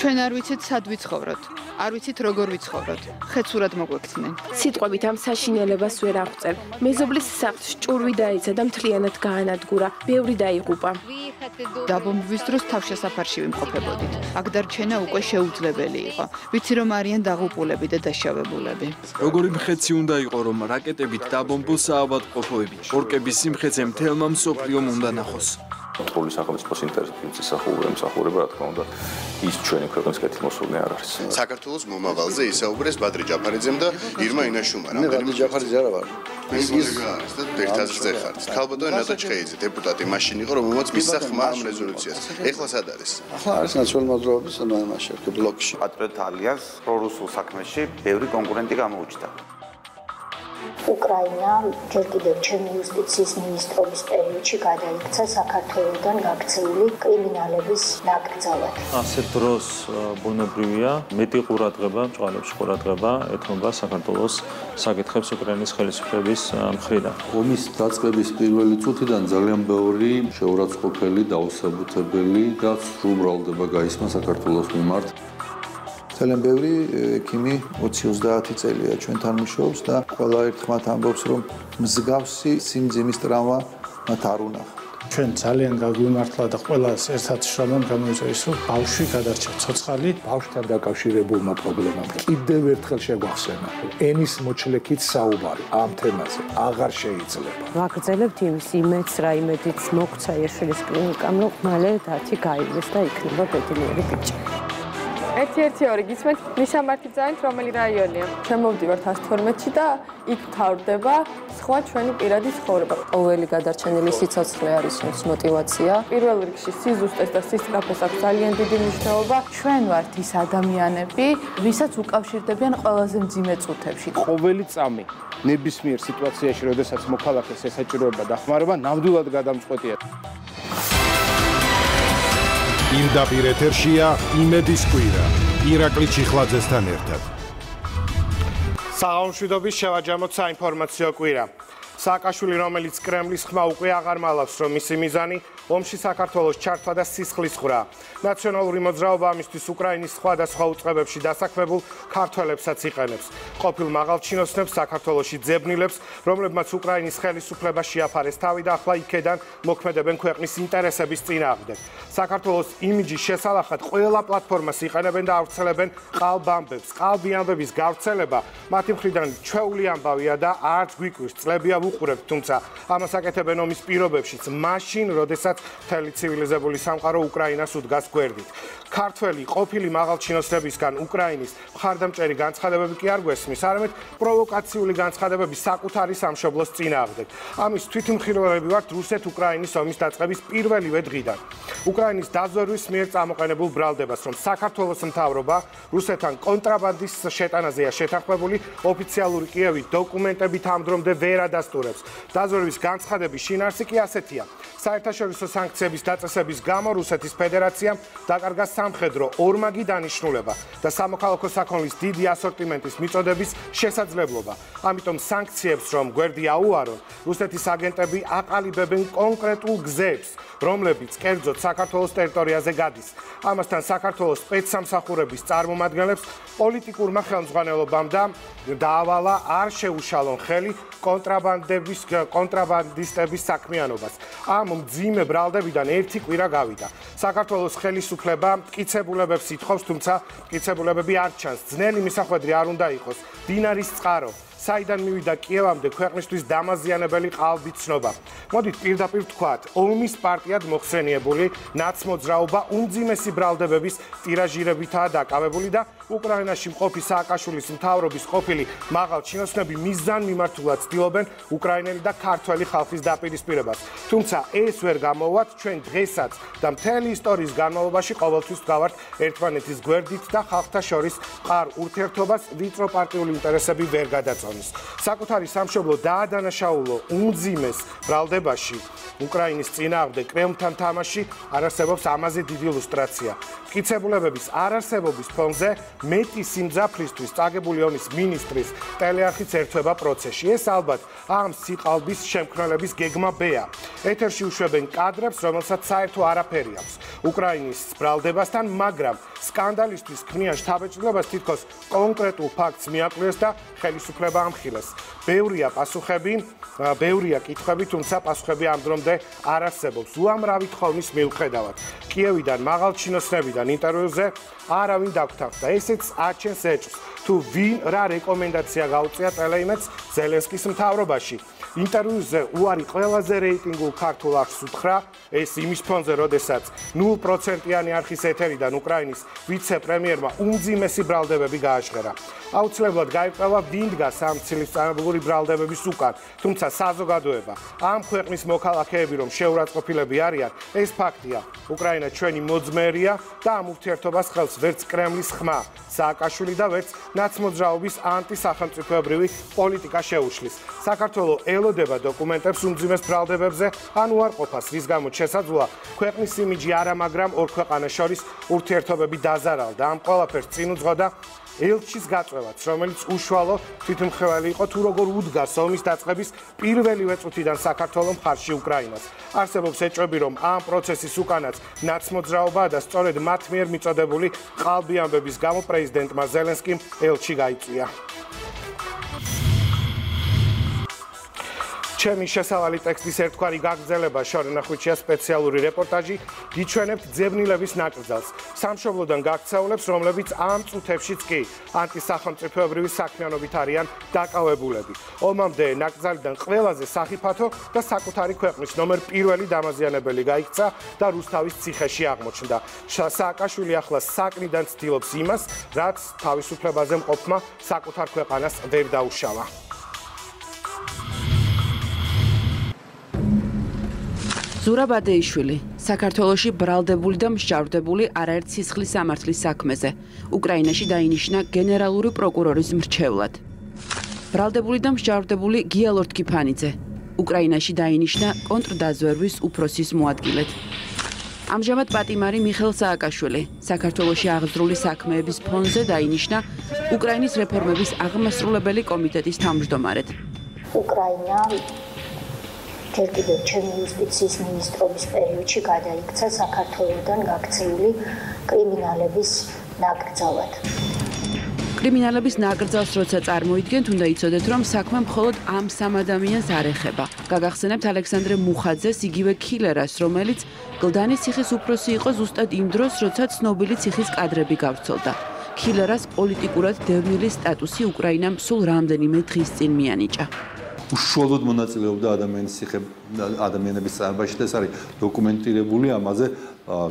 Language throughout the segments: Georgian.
ჩვენ არ ვიცით სად ვიცხოვროთ. არ ვიცით როგორ ვიცხოვროთ. ხეცურად მოგვექცნენ. სიტყვებით ამ საშინელებას ვერ აღწევ. მეზობლის სახლს ჭურვი დაეცა და მთლიანად გაანადგურა. ბევრი დაიღუპა. დაბომბვის დროს თავშესაფარში ვიმყოფებოდით. აქ დარჩენა უკვე შეუძლებელი იყო. ვიცი რომ არიან დაღუპულები და დაშავებულები. როგორი მხეცი უნდა იყო რომ რაკეტებით დაბომბოს საავადმყოფოები. ორკების სიმხეცე მთელმა მსოფლიომ უნდა ნახოს. კონტროლის სახელმწიფოს ინტერესის სახურება მსახურება რა თქმა უნდა ის ჩვენი ქვეყნის კეთილმოსურნე არ არის. საქართველოს მომავალზე ისაუბრეს ბადრი ჯაფარიძემ და ირმა ინაშუმა. რამდენი ჯაფარიძე არა ვარ. ის ის არის და ერთად ზეხართ. ქალბატონი ნატო ჩხეიძე დეპუტატი მაშინ იყო რომელმაც მისცა ხმა ამ რეზოლუციას. ეხლა სად არის? ახლა არის ნაციონალური მოძრაობის მასში ბლოკში. პატრიოტ ალიანს პრორუსულ საქმეში ბევრი კონკურენტი გამოუჩნდა. უკრაინა ჯერ კიდევ ჩემი იუსტიციის მინისტრობის პერიოდში გადაიქცა საქართველოსთან გაქცეული კრიმინალების ნაკრძალად. ასეთ დროს ბუნებრივია მეტი ყურადღება, მწვალებში ყურადღება ეთმობა საქართველოს საკითხებს უკრაინის ხელისუფლების მხრიდან. ომის დაწყების პირველი წუთიდან ძალიან ბევრი შეურაცხყოფელი, დაუსაბუთებელი და სრულბრალდება გაისმა საქართველოს მიმართ. ძალიან ბევრი ექიმი 20-30 წელია ჩვენთან მუშაობს და ყველა ერთხმათ ამბობს რომ მსგავსი სიმძიმის ტრავმა მათ არ უნახა. ჩვენ ძალიან გაგვიმართლა და ყველას ერთად შრომამ გამოიწვია ის რომ ბავშვი გადარჩა ცოცხალი. ბავშვთან დაკავშირებულმა პრობლემამ კიდევ ერთხელ შეგვახსენა ენის მოჩლექით საუბარი ამ თემაზე აღარ შეიძლება. ვაგრძელებთ იმის იმედს რა იმედიც მოგცა ეშვილის კლინიკამ რომ მალე დათი გაიგეს და იქნება ბედნიერი ბიჭი 1-1 2 გიცმეთ, მისამართი წავით რომელი რაიონია? ჩვენ მოვდივართ 112-ში და იქ მთავრდება სხვა ჩვენი პირადი ცხოვრება. ყოველი გადარჩენილი სიცოცხლე არის ჩვენს мотиваცია. პირველ რიგში სიზუსტეს და სისწრაფეს აქვს ძალიან დიდი მნიშვნელობა. ჩვენ ვართ ის ადამიანები, ვისაც უკავშირდებიან ყველაზე მძიმე წუთებში. ყოველი წამი ნებისმიერ სიტუაციაში, როდესაც მოქალაქეს ესაჭიროება დახმარება, ნამდვილად გადამწყვეტია. პირდაპირ ეთერშია იმედის კვირა ირაკლი ჩიხლაძესთან ერთად. საღამოშვიდობის შევაჯამოთ საინფორმაციო კვირა სააკაშვილი რომელიც კრემლის ხმა უკვე აღარ მალავს რომ მისი მიზანი ომში საქართველოს ჩართვა და სისხლის ხრა. ნაციონალური მოძრაობა ამისთვის უკრაინის სხვადასხვა უწყებებში დასაქმებულ ქართველებსაც იყენებს. ყოფილ მაღალჩინოსნებს საქართველოსში ძებნილებს, რომლებმაც უკრაინის ხელისუფლება შეაფარეს თავი და ახლა იქედან მოქმედებენ ქვეყნის ინტერესების წინააღმდეგ. საქართველოს იმიჯის შესალახად ყველა პლატფორმას იყენებენ და ავრცელებენ ყალბამბებს. ყალბი ამბების გავრცელება მათი მხრიდან ჩვეული ამბავია და არც გვიკვირს წლებია ვუყურებთ, თუმცა ამას აკეთებენ ომის პირობებშიც, მაშინ, როდესაც მთელი ცივილიზებული სამყარო უკრაინას უდგას გვერდით. ქართველი ყოფილი მაღალჩინოსნებისგან უკრაინის მხარდამჭერი განცხადებები კი არ გვესმის, არამედ პროვოკაციული განცხადებები საკუთარი სამშობლოს წინააღმდეგ. ამის თვითმხილველები ვართ რუსეთ-უკრაინის ომის დაწყების პირველივე დღიდან. უკრაინის დაზვერვის მიერ წამოყენებულ ბრალდებას, რომ საქართველოს მთავრობა რუსეთთან კონტრაბანდის შეტანაზეა შეთანხმებული, ოფიციალური კიევი დოკუმენტებით ამ დრომდე ვერ ადასტურებს. დაზვერვის განცხადების შინაარსი კი ასეთია: საერთაშორისო სანქციების დაწესების გამო რუსეთის ფედერაციამ დაკარგა სამხედრო ორმაგი დანიშნულება და სამოქალაქო საქონლის დიდი ასორტიმენტის მიწოდების შესაძლებლობა. ამიტომ სანქციებს რომ გვერდი აუარონ, რუსეთის აგენტები აყალიბებენ კონკრეტულ გზებს, რომლებიც კერძოდ საქართველოს ტერიტორიაზე გადის. ამასთან საქართველოს სპეცსამსახურების წარმომადგენლებს პოლიტიკურმა ხელმძღვანელობამ და დაავალა არ შეუშალონ ხელი კონტრაბანდების კონტრაბანდისტების საქმიანობას. ამ მძიმე ბრალდებიდან ერთი კვირა გავიდა. საქართველოს ხელისუფლება მტკიცებულებებს ითხოვს, თუმცა მტკიცებულებები არ ჩანს. ძნელი მისახვედრი არ უნდა იყოს. დინარის წყარო საიდან მივიდა კიევამდე ქვეყნისთვის დამაზიანებელი ყალბი ცნობა. მოდით პირდაპირ ვთქვათ, ომის პარტიად მოხსენიებული ნაცმოძრაობა უმძიმესი ბრალდებების ტირაჟირებითაა დაკავებული და უკრაინაში მყოფი სააკაშვილის მთავრობის ყოფილი მაღალ ჩინოსნები მიზან მიმართულად ცდილობენ უკრაინელი და ქართველი ხალხის დაპირისპირებას. თუმცა ეს ვერ გამოვათ ჩვენ დღესაც და მთელი ისტორიის განმავლობაში ყოველთვის გავართ ერთმანეთის გვერდით და ხალხთა შორის ყარ ურთიერთობას ვიწრო პარტიული ინტერესები ვერ გაიტანის. საკუთარი სამშობლო დაადანაშაულო უმძიმეს ბრალდებაში უკრაინის წინააღმდეგ კრემლთან თამაში არასებობს ამაზე დიდი ილუსტრაცია. მტკიცებულებების არარსებობის ფონზე მეტი სიმძაფრისთვის წაგებული ომის მინისტრის ტელეარხიც ერთვება პროცესში. ეს ალბათ ამ სიყალბის შემქმნელების გეგმა ბ-ა. ეთერში უშვებენ კადრებს, რომელსაც საერთო არაფერი აქვს უკრაინის ბრალდებასთან, მაგრამ სკანდალისტვის ქმნიან შთაბეჭდილებას თითქოს კონკრეტულ ფაქტს მიაკვლიეს და ხელისუფლება ამხილეს. ბევრია პასუხები, ბევრია კითხვები, თუმცა პასუხები ამ დრომდე არ არსებობს. უამრავი თხოვნის მიუხედავად, კიევიდან მაღალჩინოსნებიდან ინტერვიუზე არავინ დაგთანხმდა. ესეც აჩენს ეჭვს, თუ ვინ რა რეკომენდაცია გაუწია ტელეიმეთს ზელენსკის მთავრობაში. ინტერვიუზე უარი ყველაზე რეიტინგულ ქართულ არხს უთხრა ეს იმის ფონზე, როდესაც 0%-იანი არხის ეთერიდან უკრაინის ვიცე-პრემიერმა უმძიმესი ბრალდებები გააჟღერა. აუცილებლად გაიყვა ვინ დგას ამ ცილისწანებული ბრალდებების უკან, თუმცა საზოგადოება ამ ქვეყნის მოქალაქეები რომ შეურაცხყოფილები არიან, ეს ფაქტია. უკრაინა ჩვენი მოძმერია და ამ ურთიერთობას ხელს ვერც კრემლის ხმა, სააკაშვილი და ვერც ნაცმოძრაობის ანტისახელმწიფოებრივი პოლიტიკა შეუშლის. საქართველოს ელოდება დოკუმენტებს უმძიმეს ბრალდებებზე ან უარყოფას, რის გამოც შესაძლოა ქვეყნის იმიჯი არა, მაგრამ ორ ქვეყანას შორის ურთიერთობები დაზარალდა. ამ ყველაფერს წინ უძღოდა ელჩის გაწევაც, რომელიც უშუალო თვითმხევალი იყო თუ როგორ უდგას ომის დაწყების პირველივე წუთიდან საქართველოს მხარში უკრაინას. არსებობს ეჭვები, რომ ამ პროცესის უკანაც ნაცმოძრაობა და სწორედ მათ მიერ მიწოდებული ყალბი ამბების გამო პრეზიდენტმა ზელენსკიმ ელჩი გაიწვია. ჩემი შესავალი ტექსტის ერთგვარი გაგრძელება შორნახვიჩია სპეციალური რეპორტაჟი გიჩვენებთ ძებნილების ნაკრძალს სამშობლოდან გაქცეულებს რომლებიც ამ წუთებშიც კი ანტისახელმწიფოებრივი საქმიანობით არიან დაკავებულები. ომამდე ნაკრძალიდან ყველაზე სახიფათო და საკუთარი ქვეყნის ნომერ პირველი დამაზიანებელი გაიქცა და რუსთავის ციხეში აღმოჩნდა. სააკაშვილი ახლა საკნიდან ცდილობს იმას რაც თავისუფლებაზე მყოფმა საკუთარ ქვეყანას ვერ დაუშავა ზურაბადეიშვილი საქართველოში ბრალდებული და მსჯავრდებული არაერთ სისხლის სამართლის საქმეზე. უკრაინაში დაინიშნა გენერალური პროკურორის მრჩევლად. ბრალდებული და მსჯავრდებული გია ლორთკიფანიძე უკრაინაში დაინიშნა კონტრდაზვერვის უფროსის მოადგილედ. ამჟამად პატიმარი მიხელ სააკაშვილი. საქართველოში აღზრული საქმეების ფონზე დაინიშნა უკრაინის რეფორმების აღმასრულებელი კომიტეტის თავმჯდომარედ. უკრაინა ჯერ კიდევ ჩემი იუსტიციის მინისტრობის პერიოდში გადაიქცა საქართველოსთან გაქცეული კრიმინალების ნაკრძალად. კრიმინალების ნაკრძალს როცა წარმოიდგენთ, უნდა იცოდეთ, რომ საქმე მხოლოდ ამ სამ ადამიანს არ ეხება. გაგახსენებთ ალექსანდრე მუხაძეს, იგივე კილერას, რომელიც გლდანის ციხის უფროსი იყო ზუსტად იმ დროს, როცა ცნობილი ციხის კადრები გავრცელდა. კილერას პოლიტიკურად დევნილი სტატუსი უკრაინამ სულ რამდენიმე დღის წინ მიანიჭა. უშუალოდ მონაწილეობდა ადამიანის ციხე ადამიანების წარმოებაში და ეს არის დოკუმენტირებული ამაზე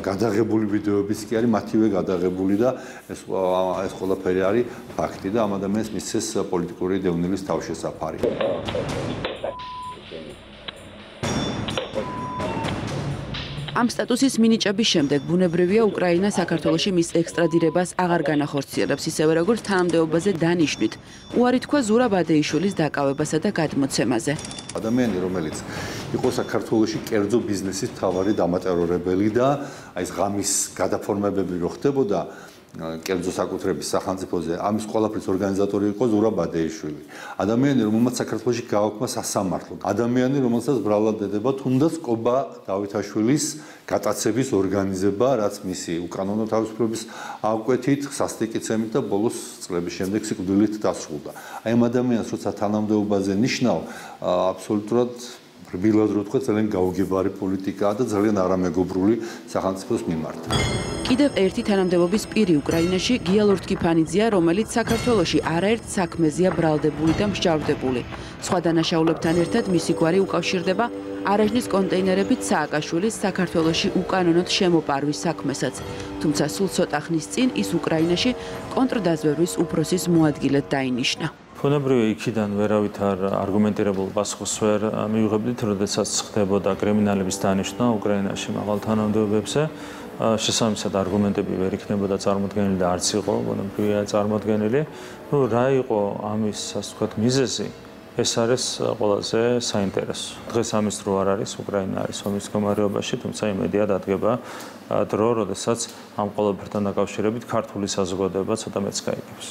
გადაღებული ვიდეოებიც კი არის მათივე გადაღებული და ეს ეს ყველაფერი არის ფაქტი და ამ ადამიანს მისცეს პოლიტიკური დევნილის თავშესაფარი. ამ სტატუსის მინიჭების შემდეგ ბუნებრივია უკრაინა საქართველოსი მის ექსტრადირებას აღარ განახორციელებს ისევე როგორც თანამდებობაზე დანიშნვით. უარი თქვა ზურაბადეიშვილის დაკავებასა და გადმოცემაზე. ადამიანი რომელიც იყო საქართველოსი კერძო ბიზნესის მთავარი დამატერორებელი და აი ეს ღამის გადაფორმებები რო ხდებოდა კერძო საკუთრების სახელმწიფოზე ამის ყველაფრის ორგანიზატორი იყო ზურა ბადეიშვილი. ადამიანი რომელმაც საქართველოსი გააქვმა სასამართლო. ადამიანი რომელსაც ბრალადდება თუნდაც კობა დავითაშვილის გატაცების ორგანიზება, რაც მისი უკანონო თავისუფლების აღკვეთით, სასტიკიცემით და ბოლოს წლების შემდეგ სიკვდილით დასრულდა. აი ამ ადამიანს როცა თანამდებობაზე ნიშნავ, აბსოლუტურად რბილად რო თქვა ძალიან გაუგებარი პოლიტიკაა და ძალიან არამეგობრული სახელმწიფოს მიმართ. კიდევ ერთი თანამდებობის პირი უკრაინაში გია ლორთკიფანიძეა, რომელიც საქართველოში არაერთ საქმეზეა ბრალდებული და მსჯავრდებული. სხვა დანაშაულებთან ერთად მისი გვარი უკავშირდება არაჟნის კონტეინერებით სააკაშვილის საქართველოში უკანონოდ შემოპარვის საქმესაც. თუმცა სულ ცოტა ხნის წინ ის უკრაინაში კონტრდაზვერვის უფროსის მოადგილედ დაინიშნა. ფონებრივი იქიდან ვერავით არ არგუმენტირებულ პასუხს ვერ მივიღებდით, როდესაც ხდებოდა კრიმინალების დანიშნა უკრაინაში მაღალ თანამდებობებზე. შესაბამისად არგუმენტები ვერ იქნებოდა წარმოქმნილი და არც იყო ბუნებრივია წარმოქმნილი. ნუ რა იყო ამის ასე ვთქვათ მიზეზი? ეს არის ყველაზე საინტერესო. დღეს ამის დრო არ არის, უკრაინა არის ომის გამარჯვებაში, თუმცა იმედია დადგება დრო, როდესაც ამ ყოველფერთან დაკავშირებით ქართული საზოგადოება ცოტა მეც გაიგებს.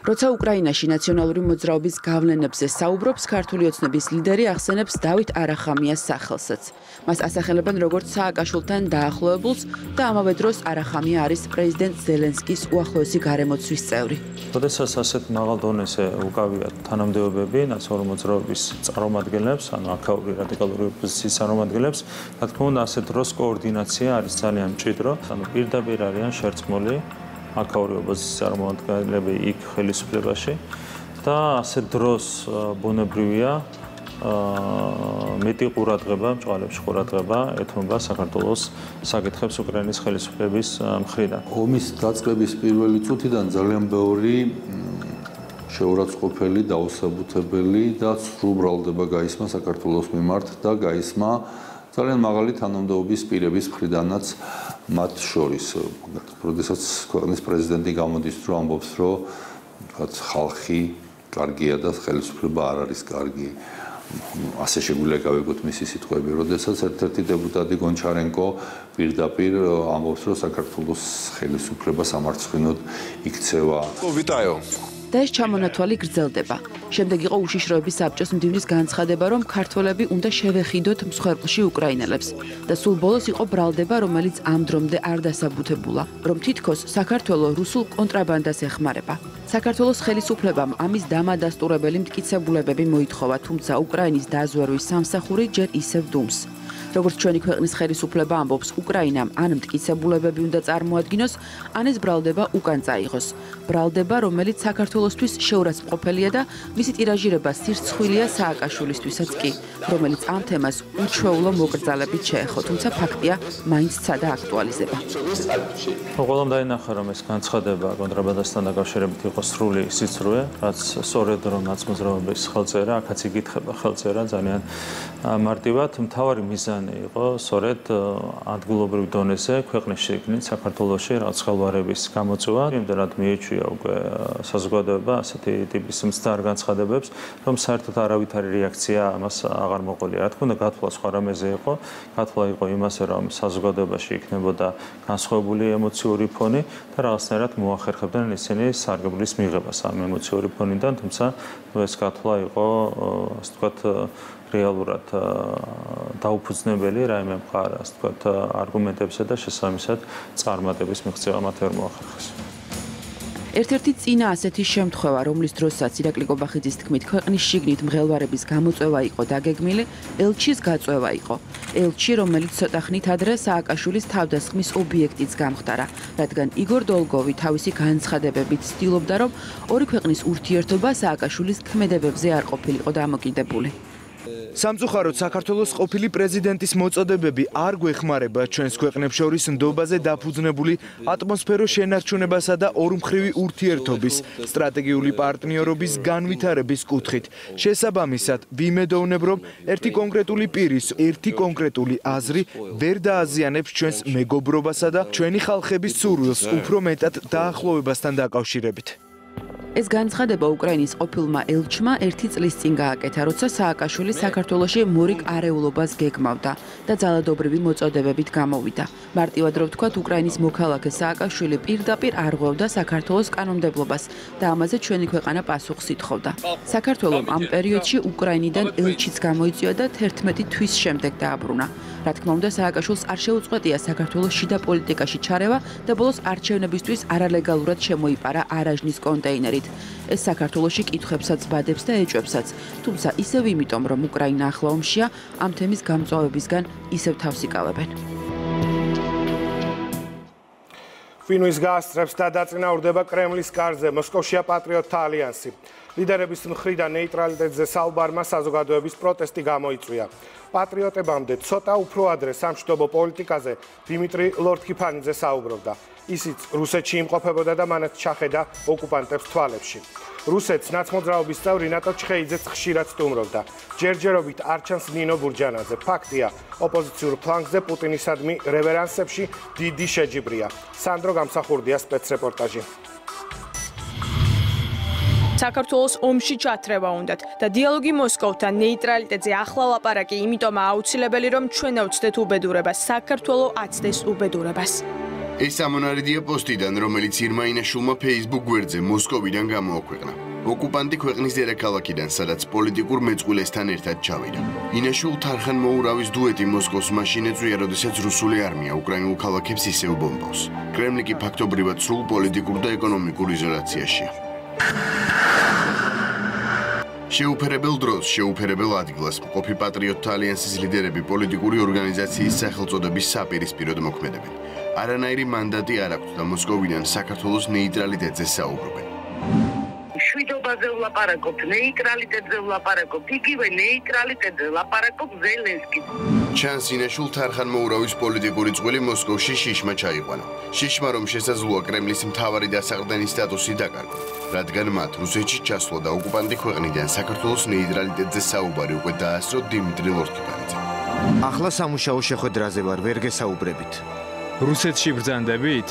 როცა უკრაინაში ნაციონალური მოძრაობის გავლენებზე საუბრობს ქართული ოცნების ლიდერი ახსენებს დავით არახამიას სახელსაც. მას ასახელებენ როგორც სააკაშვილთან დაახლოებულს და ამავე დროს არახამია არის პრეზიდენტ ზელენსკის უახლოესი გარემოცვის წევრი. როდესაც ასეთ მაღალ დონეზე უკავიათ თანამდებობები ნაციონალური მოძრაობის წარმომადგენლებს, ანუ აქაური რადიკალური ოპოზიციის წარმომადგენლებს, რა თქმა უნდა, ასეთ დროს კოორდინაცია არის ძალიან მჭიდრო, ანუ პირდაპირ არიან შერწყმული აქაური ოპოზიციის წარმომადგენლები იქ ხელისუფლებაში და ასე დროს ბუნებრივია მეტი ყურადღება, მწვალებში ყურადღება ეთმობა საქართველოს საკითხებს უკრაინის ხელისუფლების მხრიდან. ომის დაწყების პირველი წუთიდან ძალიან ბევრი შეურაცხყოფელი, დაუსაბუთებელი და სრულბრალდება გაისმა საქართველოს მიმართ და გაისმა ძალიან მაღალი თანამდებობის პირების მხრიდანაც მათ შორის, როდესაც ქვეყნის პრეზიდენტი გამოდის რომ ამბობს, რომ თქვათ ხალხი კარგია და ხელისუფლება არ არის კარგი. ასე შეგვიძლია გავიგოთ მისი სიტყვები, როდესაც ერთ-ერთი დეპუტატი გონჩარენკო პირდაპირ ამბობს, რომ საქართველოს ხელისუფლება სამართლიანოდ იქცევა. ვიტაიო და ეს ჩამონათვალი გრძელდება. შემდეგ იყო უშიშროების საბჭოს მდივნის განცხადება, რომ ქართველები უნდა შევეხიდოთ მსხვერპლში უკრაინელებს და სულ ბოლოს იყო ბრალდება, რომელიც ამ დრომდე არ დასაბუთებულა, რომ თითქოს საქართველოს რუსულ კონტრაბანდას ეხმარება. საქართველოს ხელისუფლებამ ამის დამადასტურებელი მტკიცებულებები მოითხოვა, თუმცა უკრაინის დაზვერვის სამსახური ჯერ ისევ დუმს. როგორც ჩვენი ქვეყნის ხელისუფლება ამბობს, უკრაინამ ან მტკიცებულებები უნდა წარმოადგინოს, ან ეს ბრალდება უკან წაიღოს. ბრალდება, რომელიც საქართველოსთვის შეურაცხმყოფელია და მისი ტირაჟირება სირცხვილია სააკაშვილისთვისაც კი, რომელიც ამ თემას უჩვეულო მოკრძალებით შეეხო, თუმცა ფაქტია, მაინც ცადა აქტუალიზება. ყველამ დაინახა, რომ ეს განცხადება კონტრაბანდასთან დაკავშირებით იყო სრული სიცრუე, რაც სწორედ რომ აწმოძრავების ხელწერა, აქაც იგითხება ხელწერა ძალიან მარტივად, მთავარი მიზანი მიზანი იყო სწორედ ადგილობრივ დონეზე ქვეყნის შეკნით საქართველოსში რაღაც ხელვარების გამოწვევა, იმდენად მიეჩვია უკვე საზოგადოება ასეთი ტიპის მცდარ განცხადებებს, რომ საერთოდ არავითარი რეაქცია ამას აღარ მოყოლია. რა თქმა უნდა, გათვლა სხვა რამეზე იყო, გათვლა იყო იმასე, რომ საზოგადოებაში იქნებოდა განსხვავებული ემოციური ფონი და რაღაცნაირად მოახერხებდნენ ისინი სარგებლის მიღებას ამ ემოციური ფონიდან, თუმცა ეს გათვლა იყო, ასე ვთქვათ, რეალურად დაუფუძნებელი რაიმე მხარ, ასე ვთქვათ, არგუმენტებსა და შესაბამისად წარმატების მიღწევა მათ ვერ მოახერხეს. ერთ-ერთი წინა ასეთი შემთხვევა, რომლის დროსაც ირაკლი კობახიძის თქმით, ქვეყნის შიგნით მღელვარების გამოწვევა იყო დაგეგმილი, ელჩის გაწვევა იყო. ელჩი, რომელიც ცოტა ხნით ადრე სააკაშვილის თავდასხმის ობიექტიც გამხდარა, რადგან იგორ დოლგოვი თავისი განცხადებებით ცდილობდა, რომ ორი ქვეყნის ურთიერთობა სააკაშვილის ქმედებებზე არ ყოფილიყო დამოკიდებული. სამწუხაროდ საქართველოს ყოფილი პრეზიდენტის მოწოდებები არ გვეხმარება ჩვენს ქვეყნებს შორის ნდობაზე დაფუძნებული ატმოსფეროს შენარჩუნებასა და ორმხრივი ურთიერთობის სტრატეგიული პარტნიორობის განვითარების კუთხით. შესაბამისად, ვიმედოვნებ, რომ ერთი კონკრეტული პირის, ერთი კონკრეტული აზრი ვერ დააზიანებს ჩვენს მეგობრობასა და ჩვენი ხალხების სურვილს უფრო მეტად დაახლოვებასთან დაკავშირებით. ეს განცხადება უკრაინის ყოფილმა ელჩმა ერთი წლის წინ გააკეთა, როცა სააკაშვილი საქართველოსში მორიგ არეულობას გეგმავდა და ძალადობრივი მოწოდებებით გამოვიდა. მარტივად რო ვთქვათ, უკრაინის მოქალაქე სააკაშვილი პირდაპირ არღვევდა საქართველოს კანონმდებლობას და ამაზე ჩვენი ქვეყანა პასუხს ითხოვდა. საქართველოს ამ პერიოდში უკრაინიდან ელჩიც გამოიწვია და 11 თვის შემდეგ დააბრუნა. რა თქმა უნდა, სააკაშვილს არ შეუწყვეტია საქართველოს შიდა პოლიტიკაში ჩარევა და ბოლოს არჩევნებისთვის არალეგალურად შემოიპარა არაჟნის კონტეინერი. ხარით. ეს საქართველოსი კითხებსაც ბადებს და ეჭვებსაც, თუმცა ისევ იმიტომ, რომ უკრაინა ახლა ომშია, ამ თემის გამწვავებისგან ისევ თავს იკავებენ. ფინვის გასწრებს და დაწინაურდება კრემლის კარზე მოსკოვშია პატრიოტთა ალიანსი. ლიდერების მხრიდან ნეიტრალიტეტზე საუბარმა საზოგადოების პროტესტი გამოიწვია. პატრიოტებამდე ცოტა უფრო ადრე სამშვიდობო პოლიტიკაზე დიმიტრი ლორთქიფანიძე საუბრობდა. ისიც რუსეთში იმყოფებოდა და მანაც ჩახედა ოკუპანტებს თვალებში. რუსეთს ნაცმოძრაობის წევრი ნატო ჩხეიძეც ხშირად სტუმრობდა. ჯერჯერობით არჩანს ნინო ბურჯანაძე. ფაქტია, ოპოზიციურ ფლანგზე პუტინისადმი რევერანსებში დიდი შეჯიბრია. სანდრო გამსახურდია სპეცრეპორტაჟი. საქართველოს ომში ჩათრევა უნდათ და დიალოგი მოსკოვთან ნეიტრალიტეტზე ახლა ლაპარაკი, იმიტომ აუცილებელი რომ ჩვენ ავწდეთ უბედურებას, საქართველოს აცდეს უბედურებას. ეს ამონარიდია პოსტიდან, რომელიც ირმაინაშულმა Facebook გვერდზე მოსკოვიდან გამოაქვეყნა. ოკუპანტი ქვეყნის დედაქალაქიდან, სადაც პოლიტიკურ მეწყვილესთან ერთად ჩავიდა. ინაშულ თარხან მოურავის დუეტი მოსკოვს მაშინ ეწვია, როდესაც რუსული არმია უკრაინულ ქალაქებს ისევ ბომბავს. კრემლი კი ფაქტობრივად სრულ პოლიტიკურ და ეკონომიკურ იზოლაციაშია. შეუფერებელ დროს, შეუფერებელ ადგილას მყოფი პატრიოტთა ალიანსის ლიდერები პოლიტიკური ორგანიზაციის სახელწოდების საპირისპიროდ მოქმედებენ. არანაირი მანდატი არ აქვთ და მოსკოვიდან საქართველოს ნეიტრალიტეტზე საუბრობენ. შვიდობაზე ვლაპარაკობთ, ნეიტრალიტეტზე ვლაპარაკობთ, იგივე ნეიტრალიტეტზე ვლაპარაკობ ზელენსკი. ჩანსინაშულ თარხან მოურავის პოლიტიკური წვლილი მოსკოვში შიშმა ჩაიყვანა. შიშმა რომ შესაძლოა კრემლის მთავარი დასაყრდენის სტატუსი დაკარგო, რადგან მათ რუსეთში ჩასვლა და ოკუპანტი ქვეყნიდან საქართველოს ნეიტრალიტეტზე საუბარი უკვე დაასწრო დიმიტრი ლორთქიფანიძე. ახლა სამუშაო შეხვედრაზე ვარ, ვერ გესაუბრებით. რუსეთში ბრძანდებით?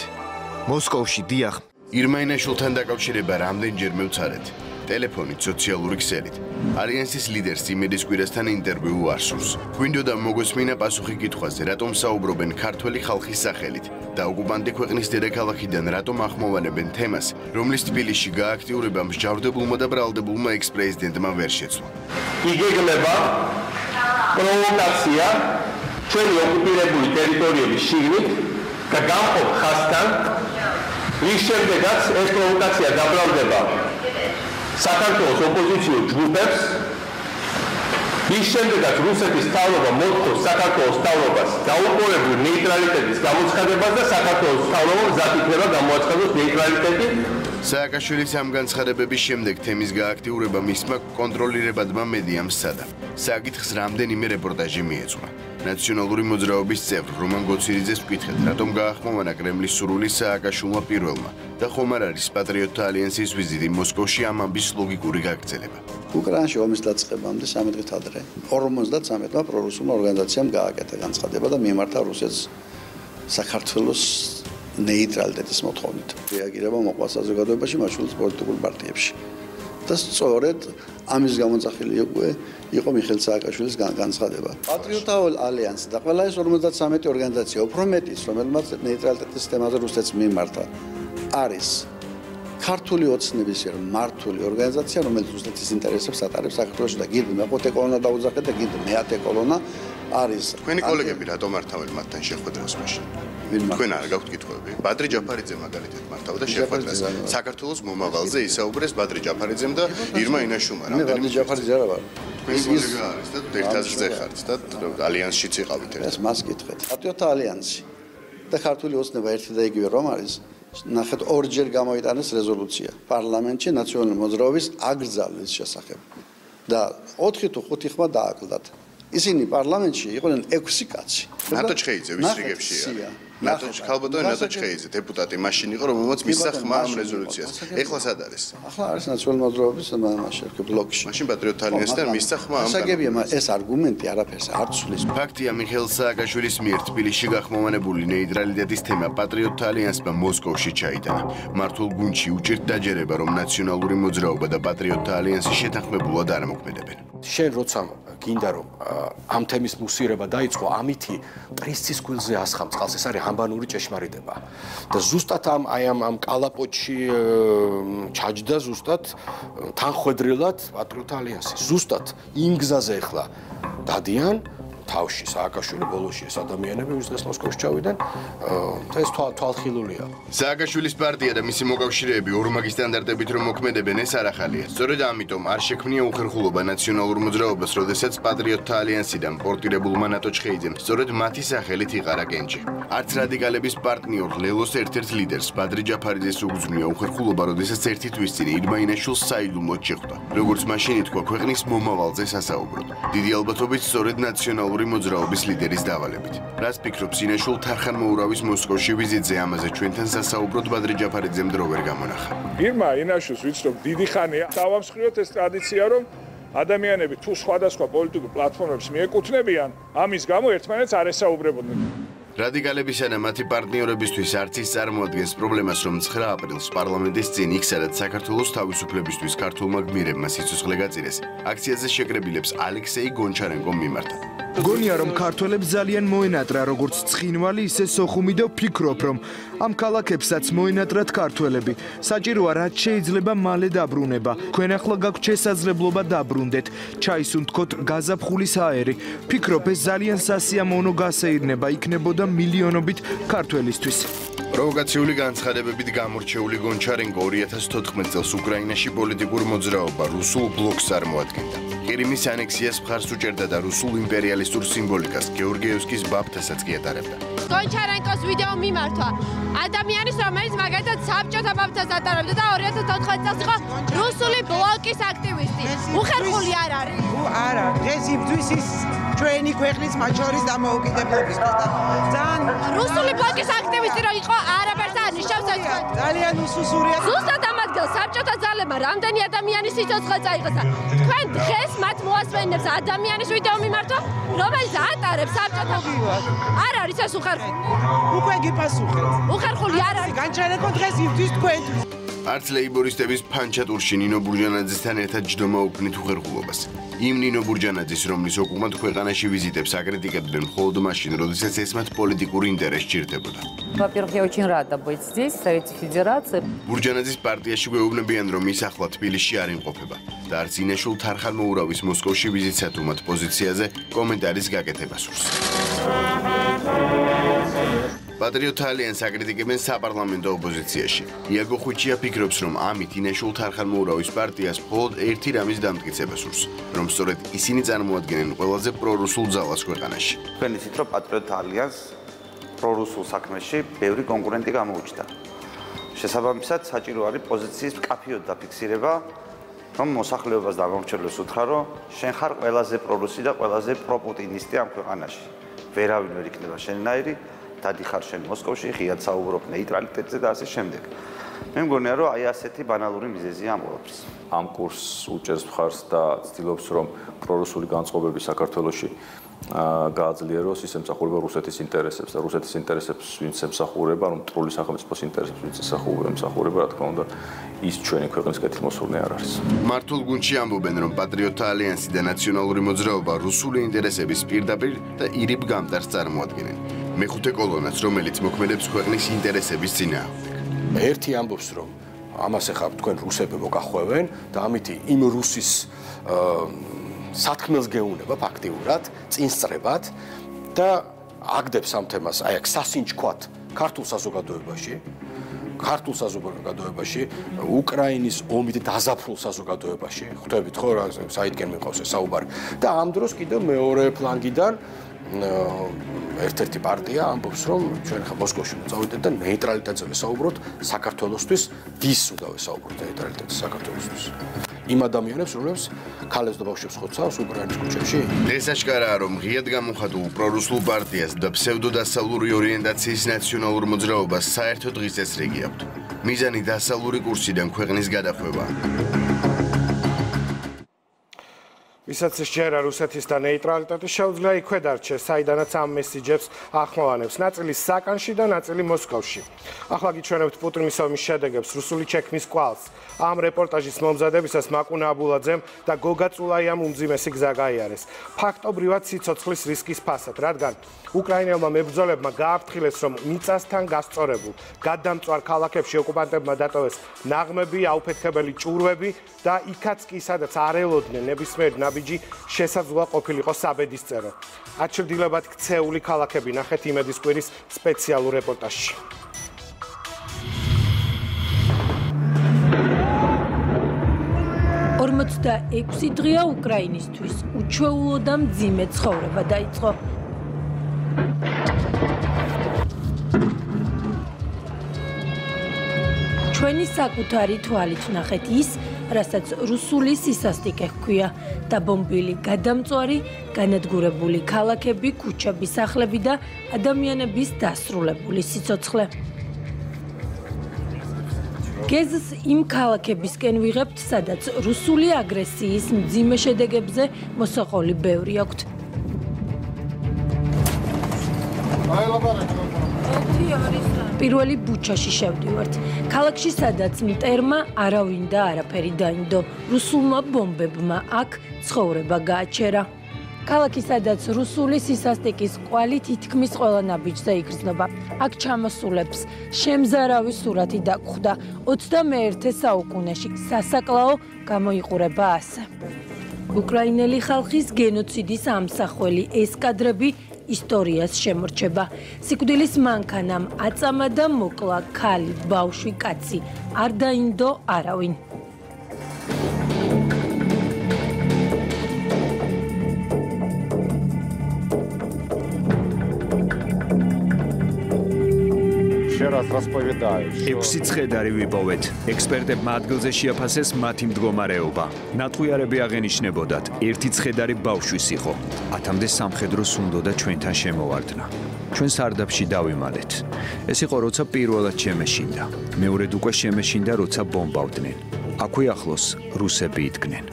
მოსკოვში დიახ. ირმაინაშულთან დაკავშირება რამდენჯერმე ვცადეთ. ტელეფონით, სოციალური ქსელით. ალიანსის ლიდერს იმედის კვირასთან ინტერვიუ არ სურს. გვინდოდა მოგესმინა პასუხი კითხვაზე, რატომ საუბრობენ ქართველი ხალხის სახელით და ოკუპანტი ქვეყნის დედაქალაქიდან რატომ ახმოვანებენ თემას, რომლის თბილისში გააქტიურება მსჯავრდებულმა და ბრალდებულმა ექს-პრეზიდენტმა ვერ შეცვლა. იგეგმება პროვოკაცია ჩვენი ოკუპირებული ტერიტორიების შიგნით და გამყოფ ხასთან რის შემდეგაც ეს პროვოკაცია დაბრალდება საქართველოს ოპოზიციურ ჯგუფებს. ის შემდეგაც რუსეთის თავობა მოთხოვს საქართველოს თავობას დაუპოვებულ ნეიტრალიტეტის გამოცხადებას და საქართველოს თავობა მზად იქნება გამოაცხადოს ნეიტრალიტეტი სააკაშვილის ამ განცხადებების შემდეგ თემის გააქტიურება მისმა კონტროლირებადმა მედიამ სცადა. საკითხს რამდენიმე რეპორტაჟი მიეძღვნა. ნაციონალური მოძრაობის წევრ რომან გოცირიძეს ვკითხეთ, რატომ გაახმოვანა კრემლის სურვილი სააკაშვილმა პირველმა და ხომ არ არის პატრიოტთა ალიანსის ვიზიტი მოსკოვში ამ ამბის ლოგიკური გაგრძელება. უკრაინაში ომის დაწყებამდე 13 დღით ადრე 53-მა პრორუსულმა ორგანიზაციამ გააკეთა განცხადება და მიმართა რუსეთს საქართველოს ნეიტრალიტეტის მოთხოვნით. რეაგირება მოყვა საზოგადოებაში, მათ შორის პოლიტიკურ პარტიებში. და სწორედ ამის გამოძახილი იყო იყო მიხელ სააკაშვილის განცხადება. პატრიოტთა ალიანსი და ყველა ეს 53 ორგანიზაცია უფრო მეტის, რომელმაც ნეიტრალიტეტის თემაზე რუსეთს მიმართა, არის ქართული ოცნების მართული ორგანიზაცია, რომელიც რუსეთის ინტერესებს ატარებს საქართველოს და გიდ მეყოთე კოლონა დაუძახეთ და გიდ მეათე კოლონა არის. თქვენი კოლეგები რატომ მართავენ მათთან შეხვედრას მაშინ? თქვენ არ გაქვთ კითხვები? ბადრი ჯაფარიძე მაგალითად მართავდა შეხვედრას. საქართველოს მომავალზე ისაუბრეს ბადრი ჯაფარიძემ და ირმა ინაშუმა. რამდენი ბადრი ჯაფარიძე არა ვარ. თქვენ კოლეგა არის და ერთადერთზე ხართ და ალიანსშიც იყავით ერთად. ეს მას კითხეთ. პატრიოტთა ალიანსი და ქართული ოცნება ერთი და იგივე რომ არის ნახეთ ორჯერ გამოიტანეს რეზოლუცია პარლამენტში ნაციონალური მოძრაობის აკრძალვის შესახებ და 4 თუ 5 ხმა დააკლდათ ისინი პარლამენტში იყვნენ 6 კაცი ნატო ჩხეიძე ვის რიგებშია ნატო ქალბატონი ნატო ჩხეიძე დეპუტატი მაშინ იყო რომელმაც მისცა ხმა ამ რეზოლუციას. ეხლა სად არის? ახლა არის ნაციონალური მოძრაობის მაშინ ბლოკში. მაშინ პატრიოტთა ალიანსთან მისცა ხმა ამ ასაგებია ეს არგუმენტი არაფერს არ ცვლის. ფაქტია მიხელ სააკაშვილის მიერ თბილისში გახმოვანებული ნეიტრალიტეტის თემა პატრიოტთა ალიანსმა მოსკოვში ჩაიტანა. მართულ გუნდში უჭირთ დაჯერება რომ ნაციონალური მოძრაობა და პატრიოტთა ალიანსი შეთანხმებულად არ მოქმედებენ. შენ როცა გინდა რომ ამ თემის მუსირება დაიწყო ამითი პრესის კვილზე ასხამ წყალს. ეს არის ამბანური ჭეშმარიტება. და ზუსტად ამ აი ამ ამ კალაპოჩი ჩაჯდა ზუსტად თანხვედრილად პატრიოტ ალიანსი. ზუსტად იმ გზაზე ახლა დადიან თავში სააკაშვილი ბოლოში ეს ადამიანები ვის დღეს მოსკოვში ჩავიდნენ და ეს თვალხილულია. სააკაშვილის პარტია და მისი მოკავშირეები ორმაგი სტანდარტებით რომ მოქმედებენ ეს არ ახალია. სწორედ ამიტომ არ შექმნია უხერხულობა ნაციონალურ მოძრაობას როდესაც პატრიოტთა ალიანსიდან პორტირებულმა ნატო ჩხეიძემ სწორედ მათი სახელით იყარა კენჭი. არც რადიკალების პარტნიორ ლელოს ერთ-ერთ ლიდერს ბადრი ჯაფარიძეს უგზნია უხერხულობა როდესაც ერთი თვის წინ ირმაინაშვილს საიდუმლოდ შეხვდა. როგორც მაშინ ითქვა ქვეყნის მომავალზე სასაუბროდ. დიდი ალბათობით სწორედ ნაციონალური მოძრაობის ლიდერის დავალებით. რას ფიქრობ სინაშულ თარხან მოურავის მოსკოვში ვიზიტზე ამაზე ჩვენთან სასაუბროდ ბადრი ჯაფარიძემ დრო ვერ გამონახა. ირმა ინაშულს ვიცნობ დიდი ხანია. დავამსხვრიოთ ეს ტრადიცია რომ ადამიანები თუ სხვადასხვა პოლიტიკურ პლატფორმებს მიეკუთვნებიან, ამის გამო ერთმანეთს არ ესაუბრებოდნენ. რადიკალებისა და მათი პარტნიორებისთვის არც ის წარმოადგენს პრობლემას, რომ 9 აპრილს პარლამენტის წინ იქ სადაც საქართველოს თავისუფლებისთვის ქართულმა გმირებმა სიცოცხლე გაწირეს, აქციაზე შეკრებილებს ალექსეი გონჩარენკომ მიმართა. გონია რომ ქართველებს ძალიან მოენატრა როგორც ცხინვალი ისე სოხუმი და ვფიქრობ რომ ამ ქალაქებსაც მოენატრათ ქართველები. საჭიროა რაც შეიძლება მალე დაბრუნება. თქვენ ახლა გაქვთ შესაძლებლობა დაბრუნდეთ. ჩაისუნთქოთ გაზაფხულის აერი ვფიქრობ ეს ძალიან სასიამოვნო გასეირნება იქნებოდა მილიონობით ქართველისთვის. პროვოკაციული განცხადებებით გამორჩეული გონჩარენკო 2014 წელს უკრაინაში პოლიტიკურ მოძრაობა. რუსულ ბლოკს წარმოადგენდა. ყირიმის ანექსიას მხარს უჭერდა და რუსულ იმპერიალისტურ სიმბოლიკას გეორგიევსკის ბაბთასაც კი ატარებდა. გონჩარენკოს ვიდეო მიმართვა ადამიანის რომელიც მაგალითად საბჭოთა ბაბთას ატარებდა და 2014 წელს იყო რუსული ბლოკის აქტივისტი. უხერხული არ არის. არა, დღეს იბძვის ის ჩვენი ქვეყნის მათ შორის დამოუკიდებლობისთვის და ძალიან რუსული ბლოკის აქტივისტი რო იყო არაფერს არ ნიშნავს ეს ძალიან უსუსურია ზუსტად ამ ადგილს საბჭოთა ძალებმა რამდენი ადამიანის სიცოცხლე წაიღეს თქვენ დღეს მათ მოასვენებს ადამიანის ვიდეო მიმართვა რომელიც ატარებს საბჭოთა არ არის ეს უხერხული უკვე გიპასუხეთ უხერხული არ არის განჩერეკო დღეს იბძვის თქვენთვის არც ლეიბორისტების ფანჩატურში ნინო ბურჯანაძესთან ერთად ჯდომა უქმნით უხერხულობას. იმ ნინო ბურჯანაძის, რომლის ოკუპანტ ქვეყანაში ვიზიტებს აკრიტიკებდნენ მხოლოდ მაშინ, როდესაც ეს მათ პოლიტიკურ ინტერესს ჭირდებოდა. Во-первых, я очень рада быть здесь, в Совете Федерации. ბურჯანაძის პარტიაში გვეუბნებიან, რომ ის ახლა თბილისში არ იმყოფება და არც ინაშულ თარხან მოურავის მოსკოვში ვიზიტსა თუ მათ პოზიციაზე კომენტარის გაკეთება სურს. პატრიოტ ალიანს აკრიტიკებენ საპარლამენტო ოპოზიციაში. იაგო ხუჩია ფიქრობს, რომ ამით ინაშულ თარხანმოურავის პარტიას მხოლოდ ერთი რამის დამტკიცება სურს, რომ სწორედ ისინი წარმოადგენენ ყველაზე პრორუსულ ძალას ქვეყანაში. თქვენ იცით, რომ პატრიოტ ალიანს პრორუსულ საქმეში ბევრი კონკურენტი გამოუჩნდა. შესაბამისად, საჭირო არის პოზიციის კაფიოდ დაფიქსირება, რომ მოსახლეობას დამორჩილოს უთხრა, რომ შენ ხარ ყველაზე პრორუსი და ყველაზე პროპუტინისტი ამ ქვეყანაში. ვერავინ ვერ იქნება შენნაირი დადიხარ შენ მოსკოვში, ხიად საუბრობ ნეიტრალიტეტზე და ასე შემდეგ. მე მგონია, რომ აი ასეთი ბანალური მიზეზია ამ ყოველთვის. ამ კურსს უჭერს მხარს და ცდილობს, რომ პრორუსული განწყობები საქართველოში გააძლიეროს, ის ემსახურება რუსეთის ინტერესებს და რუსეთის ინტერესებს ვინც ემსახურება, რომ ტრული სახელმწიფოს ინტერესებს ვინც ემსახურება, რა თქმა უნდა, ის ჩვენი ქვეყნის კეთილმოსურნე არ არის. მართულ გუნდში ამბობენ, რომ პატრიოტთა ალიანსი და ნაციონალური მოძრაობა რუსული ინტერესების პირდაპირ და ირიბ გამტარს წარმოადგენენ. მეხუთე კოლონას, რომელიც მოქმედებს ქვეყნის ინტერესების წინააღმდეგ. ერთი ამბობს, რომ ამას ახლა თქვენ რუსები მოგახვევენ და ამითი იმ რუსის სათქმელს გეუნება ფაქტიურად, წინსწრებად და აგდებს ამ თემას, აი აქ სასინჩქვათ ქართულ საზოგადოებაში. ქართულ საზოგადოებაში, უკრაინის ომით დაზაფრულ საზოგადოებაში, ხვდებით ხო რა საითკენ მიყავს ეს საუბარი. და ამ დროს კიდევ მეორე ფლანგიდან ერთ-ერთი პარტია ამბობს, რომ ჩვენ ხა მოსკოვში წავიდეთ და ნეიტრალიტეტზე ვესაუბროთ საქართველოსთვის, ვის უნდა ვესაუბროთ ნეიტრალიტეტზე საქართველოსთვის? იმ ადამიანებს, რომლებიც ქალებს და ბავშვებს ხოცავს უკრაინის ქუჩებში? ეს აღკარაა, რომ ღიად გამოხატულ პრორუსულ პარტიას და ფსევდოდასავლური ორიენტაციის ნაციონალურ მოძრაობას საერთოდ ღირს წესრიგი აქვთ. მიზანი დასავლური კურსიდან ქვეყნის გადახვევაა. ვისაც შეერა რუსეთის და ნეიტრალიტეტი შეუძლია იქვე დარჩეს, საიდანაც ამ მესიჯებს ახმოვანებს. ნაწილი საკანში და ნაწილი მოსკოვში. ახლა გიჩვენებთ პუტინის ომის შედეგებს რუსული ჩექმის კვალს. ამ რეპორტაჟის მომზადებისას მაკუნა აბულაძემ და გოგა წულაიამ უმძიმესი გზა გაიარეს. ფაქტობრივად სიცოცხლის რისკის ფასად, რადგან უკრაინელმა მებრძოლებმა გააფრთხილეს, რომ მიწასთან გასწორებულ გადამწვარ ქალაქებში ოკუპანტებმა დატოვეს ნაღმები, აუფეთქებელი ჭურვები და იქაც კი სადაც არ ელოდნენ ნებისმიერ ნაბიჯ ლარჯი შესაძლოა ყოფილიყო საბედისწერო. აჩრდილებად ქცეული ქალაქები ნახეთ იმედის კვირის სპეციალურ რეპორტაჟში. 46 დღეა უკრაინისთვის უჩვეულო და მძიმე ცხოვრება დაიწყო. ჩვენი საკუთარი თვალით ნახეთ ის, რასაც რუსული სისასტიკე ჰქვია და ბომბილი გადამწვარი, განადგურებული ქალაქები, ქუჩები, სახლები და ადამიანების დასრულებული სიცოცხლე. გეზს იმ ქალაქებისკენ ვიღებთ, სადაც რუსული აგრესიის მძიმე შედეგებზე მოსაყოლი ბევრი აქვთ. პირველი ბუჩაში შევდივართ. ქალაქში სადაც მტერმა არავინ და არაფერი დაინდო. რუსულმა ბომბებმა აქ ცხოვრება გააჩერა. ქალაქი სადაც რუსული სისასტიკის ყვალი თითქმის ყველა ნაბიჯზე იგრძნობა. აქ ჩამოსულებს შემზარავი სურათი დაგხვდა 21 საუკუნეში. სასაკლაო გამოიყურება ასე. უკრაინელი ხალხის გენოციდის ამსახველი ეს კადრები ისტორიას შემორჩება. სიკვდილის მანქანამ აწამა და მოკლა ქალი, ბავშვი, კაცი. არ დაინდო არავინ. ექვსი ცხედარი ვიპოვეთ. ექსპერტებმა ადგილზე შეაფასეს მათი მდგომარეობა. ნატყვიარები აღენიშნებოდათ. ერთი ცხედარი ბავშვის იყო. ათამდე სამხედროს უნდოდა ჩვენთან შემოვარდნა. ჩვენს არდაფში დავიმალეთ. ეს იყო როცა პირველად შემეშინდა. მეორედ უკვე შემეშინდა როცა ბომბავდნენ. აქვე ახლოს რუსები იდგნენ.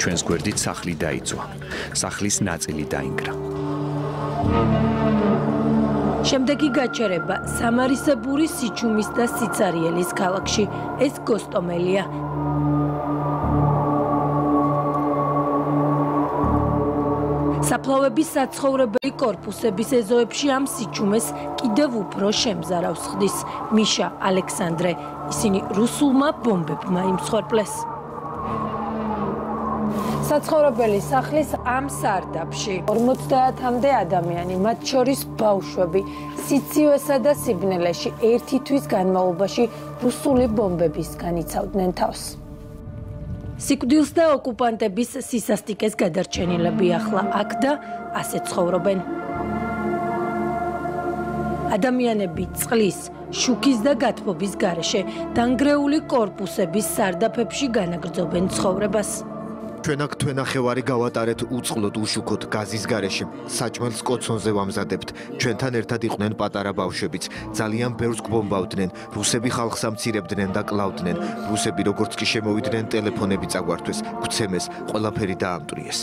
ჩვენს გვერდით სახლი დაიწვა. სახლის ნაწილი დაინგრა. Thank you. შემდეგი გაჩერება სამარისებური სიჩუმის და სიცარიელის ქალაქში. ეს გოსტომელია. საფლავების საცხოვრებელი корпуსების ეზოებში ამ სიჩუმეს კიდევ უფრო შემზარავს ხდის მიშა ალექსანდრე. ისინი რუსულმა ბომბებმა იმსხვერპლეს. საცხოვრებელი სახლის ამ სარდაფში 50-მდე ადამიანი, მათ შორის ბავშვები, სიცივესა და სიბნელეში ერთი თვის განმავლობაში რუსული ბომბებისგან იცავდნენ თავს. სიკვდილს და ოკუპანტების სისასტიკეს გადარჩენილები ახლა აქ და ასე ცხოვრობენ. ადამიანები წყლის, შუქის და გათბობის გარეშე დანგრეული корпуსების სარდაფებში განაგრძობენ ცხოვრებას. ჩვენ აქ თვენახევარი გავატარეთ უწყლოდ უშუქოთ გაზის გარეშე. საჭმელს კოცონზე ვამზადებთ. ჩვენთან ერთად იყვნენ პატარა ბავშვებიც. ძალიან ბევრს გბომბავდნენ. რუსები ხალხს ამცირებდნენ და კლავდნენ. რუსები როგორც კი შემოვიდნენ ტელეფონები წაგვართვეს, გვცემეს, ყველაფერი დაამტვრიეს.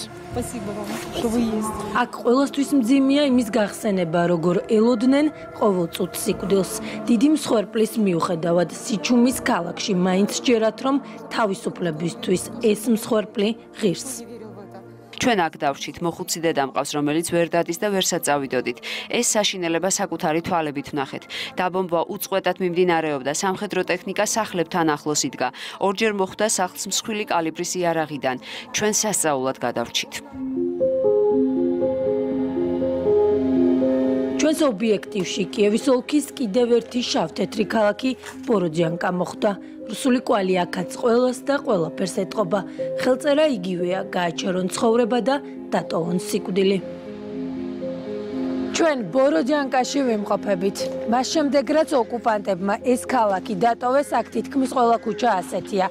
აქ ყოველთვის მძიმეა იმის გახსენება, როგორ ელოდნენ ყოველწუთ სიკვდილს. დიდი მსხვერპლის მიუხედავად, სიჩუმის ქალაქში მაინც ჯერათ, რომ თავისუფლებისთვის ეს მსხვერპლი ღირს. ჩვენ აქ დავრჩით, მოხუცი დედა მყავს, რომელიც ვერ დადის და ვერ საწავიდოდით. ეს საშინელება საკუთარი თვალებით ვნახეთ. დაბომბვა უწყვეტად მიმდინარეობდა, სამხედრო ტექნიკა სახლებთან ახლოს იდგა. ორჯერ მოხვდა სახლს მსხვილი კალიბრის იარაღიდან. ჩვენ სასწაულად გადავრჩით. ჩვენს ობიექტივში კიევის ოლქის კიდევ ერთი შავთეთრი ქალაქი ბოროძიანკა მოხვდა. რუსული კვალი აქაც ყოველას და ყველაფერს ეთყობა. ხელწერა იგივეა, გააჩერონ ცხოვრება და დატოვონ სიკვდილი. ჩვენ ბოროჯანკაში ვიმყოფებით. მას შემდეგ რაც ოკუპანტებმა ეს ქალაქი დატოვეს, აქ თითქმის ყველა ქუჩა ასეთია.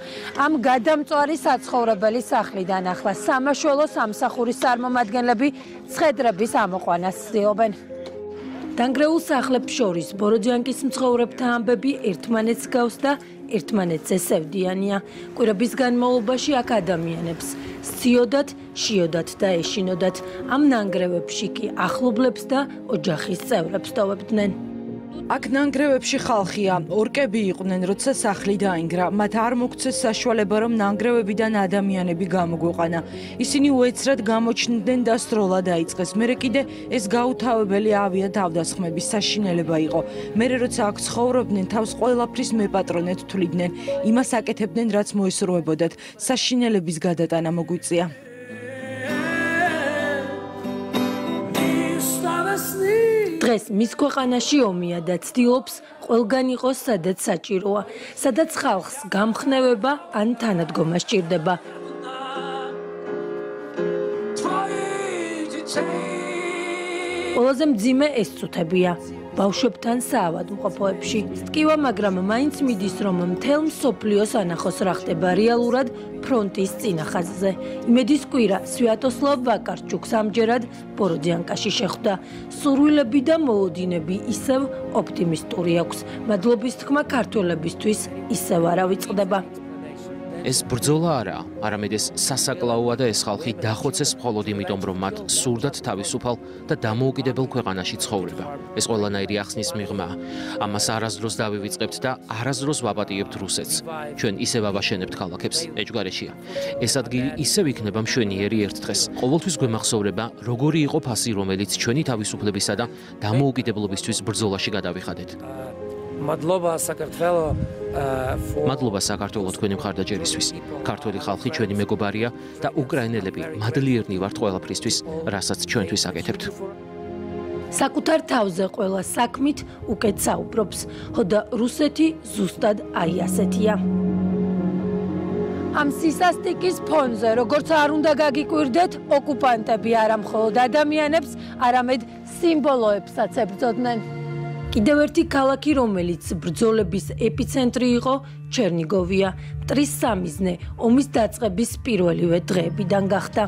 ამ გადამწვარი საცხოვრებელი სახლიდან ახლა სამაშველო სამსახურის წარმომადგენლები ცხედრების ამოყვანას ცდილობენ. დანგრეულ სახლებს შორის ბოროჯანკის მცხოვრებთა ამბები ერთმანეთს გავს და ერთმანეთზე სევდიანია. კვირების განმავლობაში აქ ადამიანებს სციოდათ, შიოდათ და ეშინოდათ. ამ ნანგრევებში კი ახლობლებს და ოჯახის წევრებს ტოვებდნენ. აქ ნანგრევებში ხალხია, ორკები იყვნენ, როცა სახლი დაინგრა. მათ არ მოგცეს საშუალება, რომ ნანგრევებიდან ადამიანები გამოგვეყანა. ისინი უეცრად გამოჩნდნენ და სროლა დაიწყეს. მერე კიდე ეს გაუთავებელი ავია თავდასხმების საშინელება იყო. მერე როცა აქ ცხოვრობდნენ, თავს ყველაფრის მეპატრონეთ თვლიდნენ. იმას აკეთებდნენ, რაც მოესროებოდათ. საშინელების გადატანა მოგვიწია. დღეს მის ქვეყანაში ომია და ცდილობს ყველგან იყოს სადაც საჭიროა, სადაც ხალხს გამხნევება ან თანადგომა სჭირდება. ყველაზე მძიმე ეს წუთებია ბავშვებთან საავადმყოფოებში. ტკივა, მაგრამ მაინც მიდის, რომ მთელ მსოფლიოს ანახოს რა ხდება რეალურად ფრონტის წინახაზზე. იმედის კვირა სვიატოსლავ ვაკარჩუკს ამჯერად ბოროდიანკაში შეხვდა. სურვილები და მოოდინები ისევ ოპტიმისტური აქვს. მადლობის თქმა ქართველებისთვის ისევ არა ვიწყდება. ეს ბრძოლა არა, არამედ ეს სასაკლაოა და ეს ხალხი დახოცეს მხოლოდ იმიტომ, რომ მათ სურდათ თავისუფალ და დამოუკიდებელ ქვეყანაში ცხოვრება. ეს ყველანაირი ახსნის მიღმა. ამას არასდროს დავივიწყებთ და არასდროს ვაპატიებთ რუსეთს. ჩვენ ისევ ავაშენებთ ქალაქებს ეჭგარეშია. ეს ადგილი ისევ იქნება მშვენიერი ერთ დღეს. ყოველთვის გვემახსოვრება, როგორი იყო ფასი, რომელიც ჩვენი თავისუფლებისა და დამოუკიდებლობისთვის ბრძოლაში გადავიხადეთ. მადლობა საქართველოს მადლობა საქართველოს თქვენი მხარდაჭერისთვის. ქართული ხალხი ჩვენი მეგობარია და უკრაინელები მადლიერნი ვართ ყველაფრისთვის, რასაც ჩვენთვის აკეთებთ. საკუთარ თავზე ყველა საქმით უკეთ საუბრობს, ხოდა რუსეთი ზუსტად აი ასეთია. ამ სისასტიკის ფონზე, როგორც არ უნდა გაგიკვირდეთ, ოკუპანტები არა მხოლოდ ადამიანებს, არამედ სიმბოლოებსაც ებრძოდნენ. კიდევ ერთი ქალაქი, რომელიც ბრძოლების ეპიცენტრი იყო, ჩერნიგოვია. მტრის სამიზნე ომის დაწყების პირველივე დღეებიდან გახდა.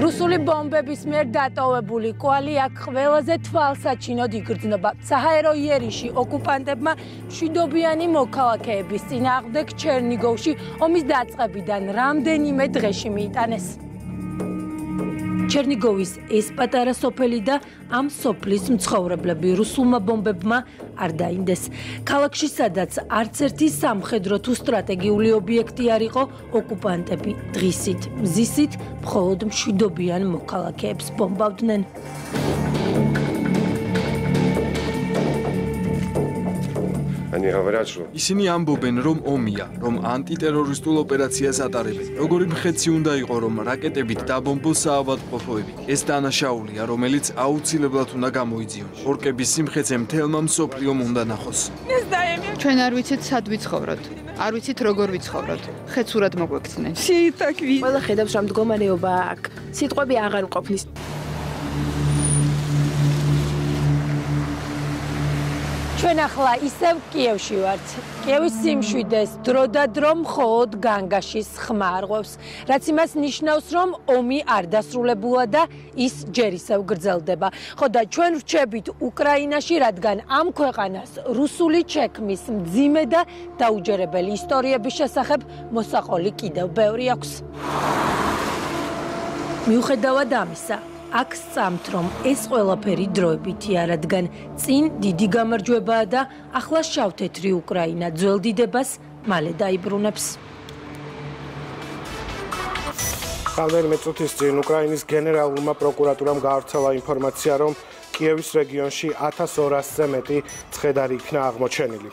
რუსული ბომბების მიერ დატოვებული კვალი აქ ყველაზე თვალსაჩინოდ იგრძნობა. საჰაერო იერიში ოკუპანტებმა მშვიდობიანი მოქალაქეების წინააღმდეგ ჩერნიგოვში ომის დაწყებიდან რამდენიმე დღეში მიიტანეს. ჩერნიგოვის ეს პატარა სოფელი და ამ სოფლის მცხოვრებლები რუსულმა ბომბებმა არ დაინდეს. ქალაქში სადაც არც ერთი სამხედრო თუ სტრატეგიული ობიექტი არ იყო, ოკუპანტები დღისით, მზისით მხოლოდ მშვიდობიან მოქალაქეებს ბომბავდნენ. ისინი ამბობენ, რომ ომია, რომ ანტიტერორისტულ ოპერაციას ატარებენ. როგორი მხეცი უნდა იყო, რომ რაკეტებით დაბომბოს საავადმყოფოები. ეს დანაშაულია, რომელიც აუცილებლად უნდა გამოიძიონ. ორკების სიმხეცე მთელმა მსოფლიომ უნდა ნახოს. ჩვენ არ ვიცით სად ვიცხოვროთ. არ ვიცით როგორ ვიცხოვროთ. ხეცურად მოგვექცნენ. სიტაკვი. ყველა ხედავს რა მდგომარეობა აქ. სიტყვები აღარ ყოფნის. ჩვენ ახლა ისევ კიევში ვართ. კიევის სიმშვიდეს დრო და დრო მხოლოდ განგაშის ხმარღვევს, რაც იმას ნიშნავს, რომ ომი არ დასრულებულა და ის ჯერ ისევ გრძელდება. ხო და ჩვენ ვრჩებით უკრაინაში, რადგან ამ ქვეყანას რუსული ჩექმის მძიმე და დაუჯერებელი ისტორიების შესახებ მოსაყოლი კიდევ ბევრი აქვს. მიუხედავად ამისა, აქ სწამთ რომ ეს ყველაფერი დროებითია რადგან წინ დიდი გამარჯვებაა და ახლა შავთეთრი უკრაინა ძველ დიდებას მალე დაიბრუნებს. რამდენიმე წუთის წინ უკრაინის გენერალურმა პროკურატურამ გაავრცელა ინფორმაცია რომ კიევის რეგიონში 1200-ზე მეტი ცხედარი იქნა აღმოჩენილი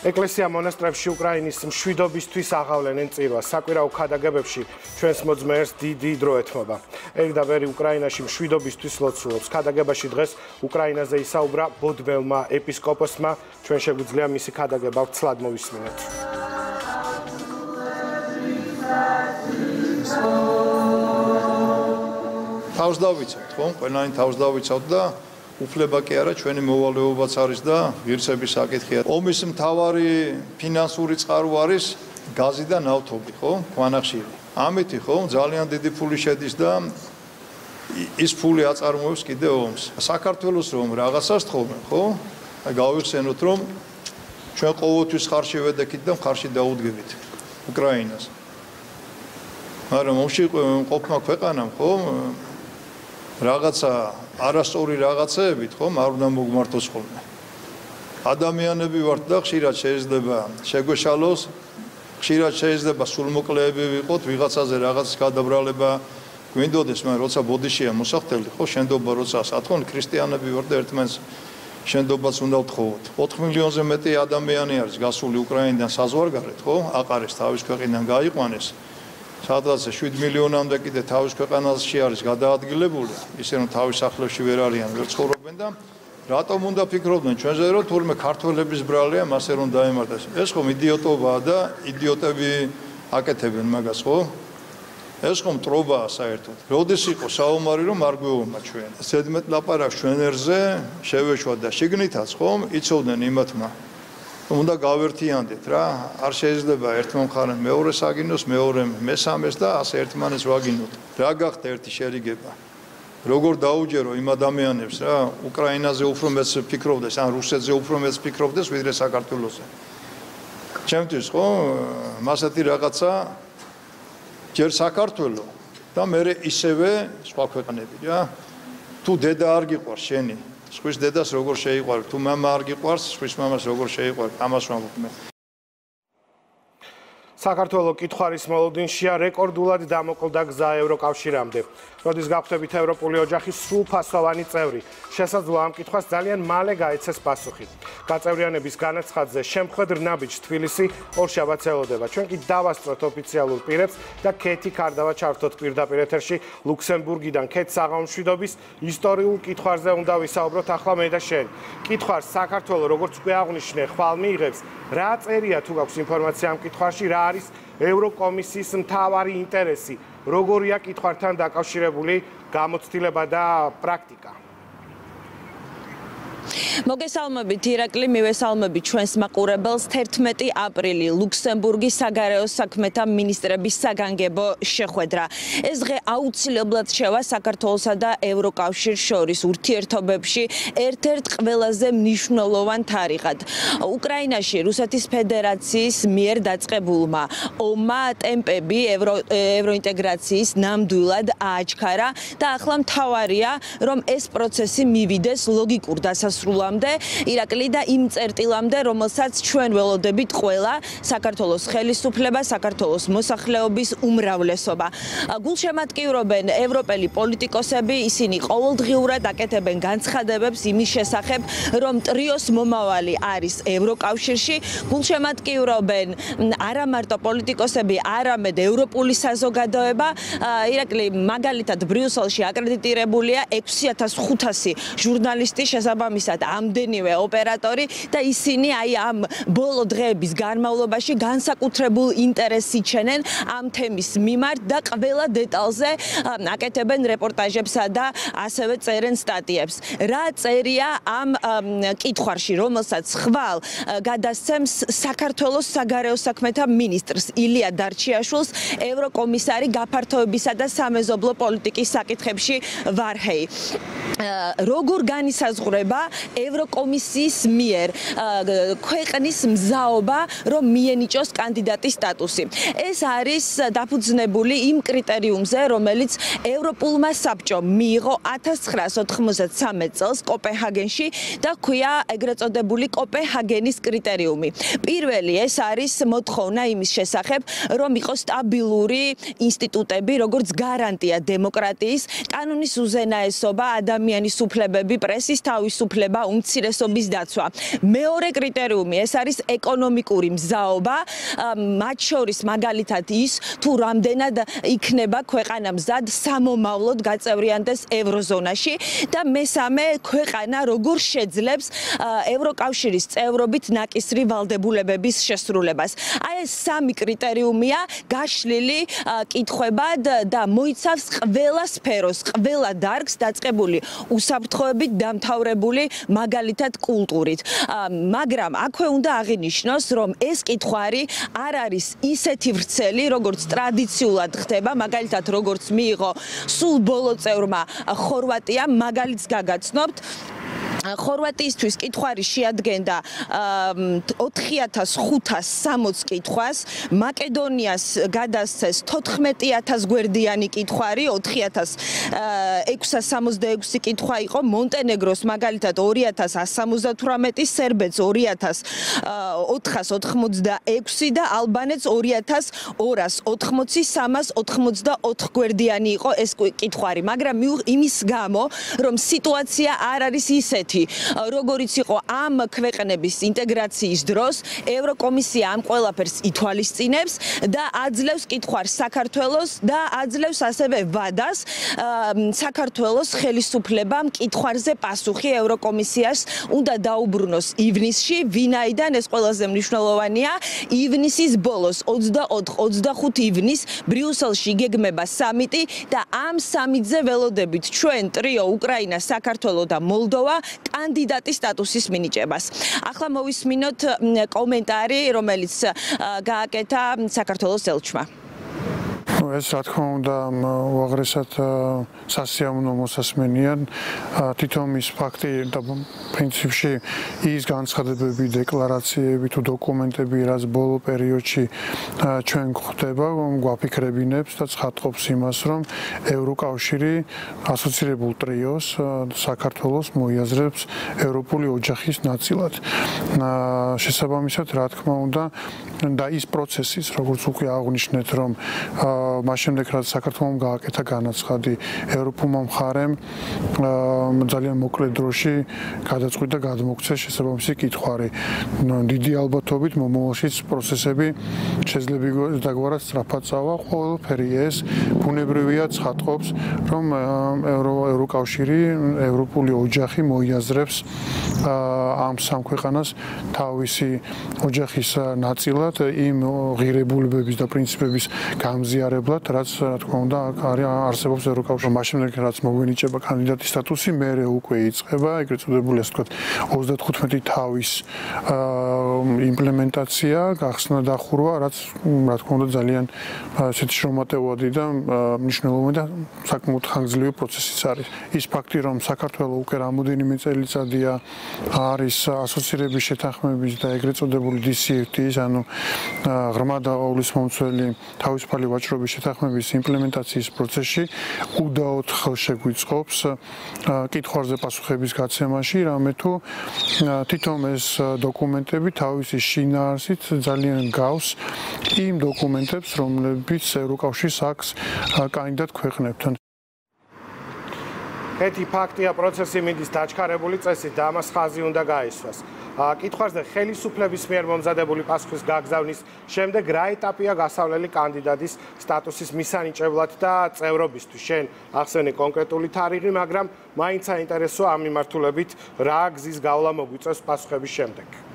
ეკლესია მონასტრებში უკრაინის მშვიდობისთვის აღავლენენ წირვას. საკვირაო ქადაგებებში ჩვენს მოძმეერს დიდი დრო ეთმობა. ერი და ვერი უკრაინაში მშვიდობისთვის ლოცულობს. ქადაგებაში დღეს უკრაინაზე ისაუბრა ბოდბელმა ეპისკოპოსმა. ჩვენ შეგვიძლია მისი ქადაგება ვცლად მოვისმინოთ. თავს დავიცავთ, ხო? ყველანი თავს დავიცავთ და უფლება კი არა, ჩვენი მოვალეობაც არის და ღირსების საკითხია. ომის მთავარი ფინანსური წყარო არის გაზი და ნავთობი, ხო? ქვანახშირი. ამით ხო, ძალიან დიდი ფული შედის და ის ფული აწარმოებს კიდე ომს. საქართველოს რომ რაღაცას თხოვენ, ხო? გავიხსენოთ რომ ჩვენ ყოველთვის ხარში ვედექით და ხარში დაუდგებით უკრაინას. მაგრამ ომში ყოფნა ქვეყანამ, ხო? რაღაცა არასწორი რაღაცეებით ხომ არ უნდა მოგმართოს ხოლმე. ადამიანები ვართ და ხშირად შეიძლება შეგვეშალოს, ხშირად შეიძლება სულმოკლეები ვიყოთ, ვიღაცაზე რაღაც გადაბრალება გვინდოდეს, მაგრამ როცა ბოდიშია მოსახდელი, ხო, შენდობა როცა სათხონ ქრისტიანები ვართ და ერთმანეთს შენდობას უნდა ვთხოვოთ. 4 მილიონზე მეტი ადამიანი არის გასული უკრაინიდან საზღვარგარეთ, ხო? აყარეს თავის ქვეყნიდან გაიყვანეს. სადღაც 7 მილიონამდე კიდე თავის ქვეყანაში არის გადაადგილებული, ისე რომ თავის სახლებში ვერ არიან, ვერ ცხოვრობენ და რატომ უნდა ფიქრობდნენ ჩვენზე რომ თურმე ქართველების ბრალია მასე რომ დაემართეს. ეს ხომ იდიოტობაა და იდიოტები აკეთებენ მაგას, ხო? ეს ხომ ტრობაა საერთოდ. როდის იყო საომარი რომ არ გვეუბნა ჩვენ. ზედმეტ ლაპარაკს ჩვენ ერზე შევეშვა და შიგნითაც ხომ იცოდნენ იმათმა უნდა გავერთიანდეთ რა. არ შეიძლება ერთმა მხარემ მეორე საგინოს, მეორე მესამეს და ასე ერთმანეს ვაგინოთ. რა გახდა ერთი შერიგება? როგორ დაუჯერო იმ ადამიანებს რა, უკრაინაზე უფრო მეც ფიქრობდეს, ან რუსეთზე უფრო მეც ფიქრობდეს, ვიდრე საქართველოსზე. ჩემთვის ხო, მასეთი რაღაცა ჯერ საქართველო და მე ისევე სხვა ქვეყნები რა. თუ დედა არ გიყვარს შენი, სხვის დედას როგორ შეიყვარებ, თუ მამა არ გიყვარს, სხვის მამას როგორ შეიყვარებ, ამას ვამბობ მე. საქართველოს კითხვის მოლოდინშია რეკორდულად დამოკლდა გზა ევროკავშირამდე. როდის გახვდებით ევროპული ოჯახის სრულფასოვანი წევრი, შესაძლოა ამ კითხვას ძალიან მალე გაეცეს პასუხი. გაწევრიანების განაცხადზე შემხედრ ნაბიჯ თბილისი ორშაბათს ელოდება. ჩვენ კი დავასწროთ ოფიციალურ პირებს და კეთი კარდავა ჩართოთ პირდაპირ ეთერში ლუქსემბურგიდან კეთ საღამშვიდობის ისტორიულ კითხვაზე უნდა ვისაუბროთ ახლა მე და შენ. კითხვას საქართველოს როგორც უკვე აღნიშნე, ხვალ მიიღებს რა წერია თუ გაქვს ინფორმაცია ამ კითხვაში რა არის ევროკომისიის მთავარი ინტერესი როგორია კითხვართან დაკავშირებული გამოცდილება და პრაქტიკა მოგესალმებით ირაკლი, მივესალმებით ჩვენს მაყურებელს 11 აპრილი ლუქსემბურგის საგარეო საქმეთა მინისტრების საგანგებო შეხვედრა. ეს დღე აუცილებლად შევა საქართველოსა და ევროკავშირს შორის ურთიერთობებში ერთ-ერთ ყველაზე მნიშვნელოვან თარიღად. უკრაინაში რუსეთის ფედერაციის მიერ დაწყებულმა ომმა ტემპები ევრო ევროინტეგრაციის ნამდვილად ააჩქარა და ახლა მთავარია, რომ ეს პროცესი მივიდეს ლოგიკურ დასასრულამდე დღემდე ირაკლი და იმ წერტილამდე რომელსაც ჩვენ ველოდებით ყველა საქართველოს ხელისუფლება საქართველოს მოსახლეობის უმრავლესობა. გულშემატკივრობენ ევროპელი პოლიტიკოსები ისინი ყოველდღიურად აკეთებენ განცხადებებს იმის შესახებ რომ ტრიოს მომავალი არის ევროკავშირში. გულშემატკივრობენ არა მარტო პოლიტიკოსები არამედ ევროპული საზოგადოება. ირაკლი მაგალითად ბრიუსელში აკრედიტირებულია 6500 ჟურნალისტი შესაბამისად ამდენივე ოპერატორი და ისინი აი ამ ბოლო დღეების განმავლობაში განსაკუთრებულ ინტერესს იჩენენ ამ თემის მიმართ და ყველა დეტალზე აკეთებენ რეპორტაჟებსა და ასევე წერენ სტატიებს. რა წერია ამ კითხვაში, რომელსაც ხვალ გადასცემს საქართველოს საგარეო საქმეთა მინისტრს ილია დარჩიაშვილს ევროკომისარი გაფართოებისა და სამეზობლო პოლიტიკის საკითხებში ვარჰეი. როგორ განისაზღვრება ევროკომისიის მიერ ქვეყნის მზაობა რომ მიენიჭოს კანდიდატის სტატუსი. ეს არის დაფუძნებული იმ კრიტერიუმზე, რომელიც ევროპულმა საბჭომ მიიღო 1993 წელს კოპენჰაგენში და ქვია ეგრეთ წოდებული კოპენჰაგენის კრიტერიუმი. პირველი ეს არის მოთხოვნა იმის შესახებ, რომ იყოს სტაბილური ინსტიტუტები, როგორც გარანტია დემოკრატიის, კანონის უზენაესობა, ადამიანის უფლებები, პრესის თავისუფლება, უმცირესობის დაცვა. მეორე კრიტერიუმი ეს არის ეკონომიკური მზაობა, მათ შორის მაგალითად ის, თუ რამდენად იქნება ქვეყანა მზად სამომავლოდ გაწევრიანდეს ევროზონაში და მესამე ქვეყანა როგორ შეძლებს ევროკავშირის წევრობით ნაკისრი ვალდებულებების შესრულებას. აი ეს სამი კრიტერიუმია გაშლილი კითხვებად და მოიცავს ყველა სფეროს, ყველა დარგს დაწყებული უსაფრთხოებით დამთავრებული მაგალითად კულტურით. მაგრამ აქვე უნდა აღინიშნოს, რომ ეს კითხვარი არ არის ისეთი ვრცელი, როგორც ტრადიციულად ხდება, მაგალითად როგორც მიიღო სულ ბოლო წევრმა ხორვატიამ, მაგალითს გაგაცნობთ. ხორვატიისთვის კითხვარი შეადგენდა 4560 კითხვას, მაკედონიას გადასცეს 14000 გვერდიანი კითხვარი, 4666 კითხვა იყო, მონტენეგროს მაგალითად 2178, სერბეთს 2486 და ალბანეთს 2280, 384 გვერდიანი იყო ეს კითხვარი, მაგრამ იმის გამო, რომ სიტუაცია არ არის ისეთი ისეთი, როგორიც იყო ამ ქვეყნების ინტეგრაციის დროს, ევროკომისია ამ ყველაფერს ითვალისწინებს და აძლევს კითხვას საქართველოს და აძლევს ასევე ვადას საქართველოს ხელისუფლებამ კითხვაზე პასუხი ევროკომისიას უნდა დაუბრუნოს ივნისში, ვინაიდან ეს ყველაზე მნიშვნელოვანია, ივნისის ბოლოს 24-25 ივნის ბრიუსელში გეგმება სამიტი და ამ სამიტზე ველოდებით ჩვენ ტრიო უკრაინა, საქართველო და მოლდოვა კანდიდატის სტატუსის მინიჭებას. ახლა მოვისმინოთ კომენტარი, რომელიც გააკეთა საქართველოს ელჩმა. ეს რა თქმა უნდა უაღრესად სასიამოვნო მოსასმენია თვითონ ის ფაქტი და პრინციპში ის განცხადებები, დეკლარაციები თუ დოკუმენტები, რაც ბოლო პერიოდში ჩვენ გვხდება, გვაფიქრებინებს და ცხადყოფს იმას, რომ ევროკავშირი ასოცირებულ ტრიოს საქართველოს მოიაზრებს ევროპული ოჯახის ნაწილად. შესაბამისად, რა თქმა უნდა, და ის პროცესიც, როგორც უკვე აღნიშნეთ, რომ მას შემდეგ რაც საქართველოს გააკეთა განაცხადი ევროპულმა მხარემ ძალიან მოკლე დროში გადაწყვიტა გადმოგცეს შესაბამისი კითხვარი. დიდი ალბათობით მომავალშიც პროცესები შეიძლება დაგვარად სწრაფად წავა. ყველაფერი ეს ბუნებრივია ცხადყოფს, რომ ევრო ევროკავშირი, ევროპული ოჯახი მოიაზრებს ამ სამ ქვეყანას თავისი ოჯახის ნაწილად იმ ღირებულებების და პრინციპების გამზიარებლად ვთქვათ, რაც რა თქმა უნდა არის არსებობს ევროკავშირში. მაშინ რაც მოგვენიჭება კანდიდატის სტატუსი, მეორე უკვე იწყება, ეგრეთ წოდებული ასე ვთქვათ, 35 თავის იმპლემენტაცია, გახსნა და ხურვა, რაც რა თქმა უნდა ძალიან ესეთი შრომატევადი და მნიშვნელოვანი და საკმაოდ ხანგრძლივი პროცესიც არის. ის ფაქტი, რომ საქართველოს უკვე რამოდენიმე წელიწადია არის ასოცირების შეთანხმების და ეგრეთ წოდებული DCFT-ის, ანუ ღრმა და ოლისმომცველი თავისუფალი ვაჭრობის შეთანხმების იმპლემენტაციის პროცესში უდაოდ ხელშეგვიწყობს კითხვებზე პასუხების გაცემაში, რამე თუ თვითონ ეს დოკუმენტები თავისი შინაარსით ძალიან გავს იმ დოკუმენტებს, რომლებიც ევროკავშირს აქვს კანდიდატ ქვეყნებთან. ეთი ფაქტია პროცესი მიდის დაჩქარებული წესით და ამას ხაზი უნდა გაისვას. კითხვაზე ხელისუფლების მიერ მომზადებული პასუხის გაგზავნის შემდეგ რა ეტაპია გასავლელი კანდიდატის სტატუსის მისანიჭებლად და წევრობისთვის? შენ ახსენე კონკრეტული თარიღი, მაგრამ მაინც საინტერესოა ამ მიმართულებით რა გზის გავლა მოგვიწევს პასუხების შემდეგ.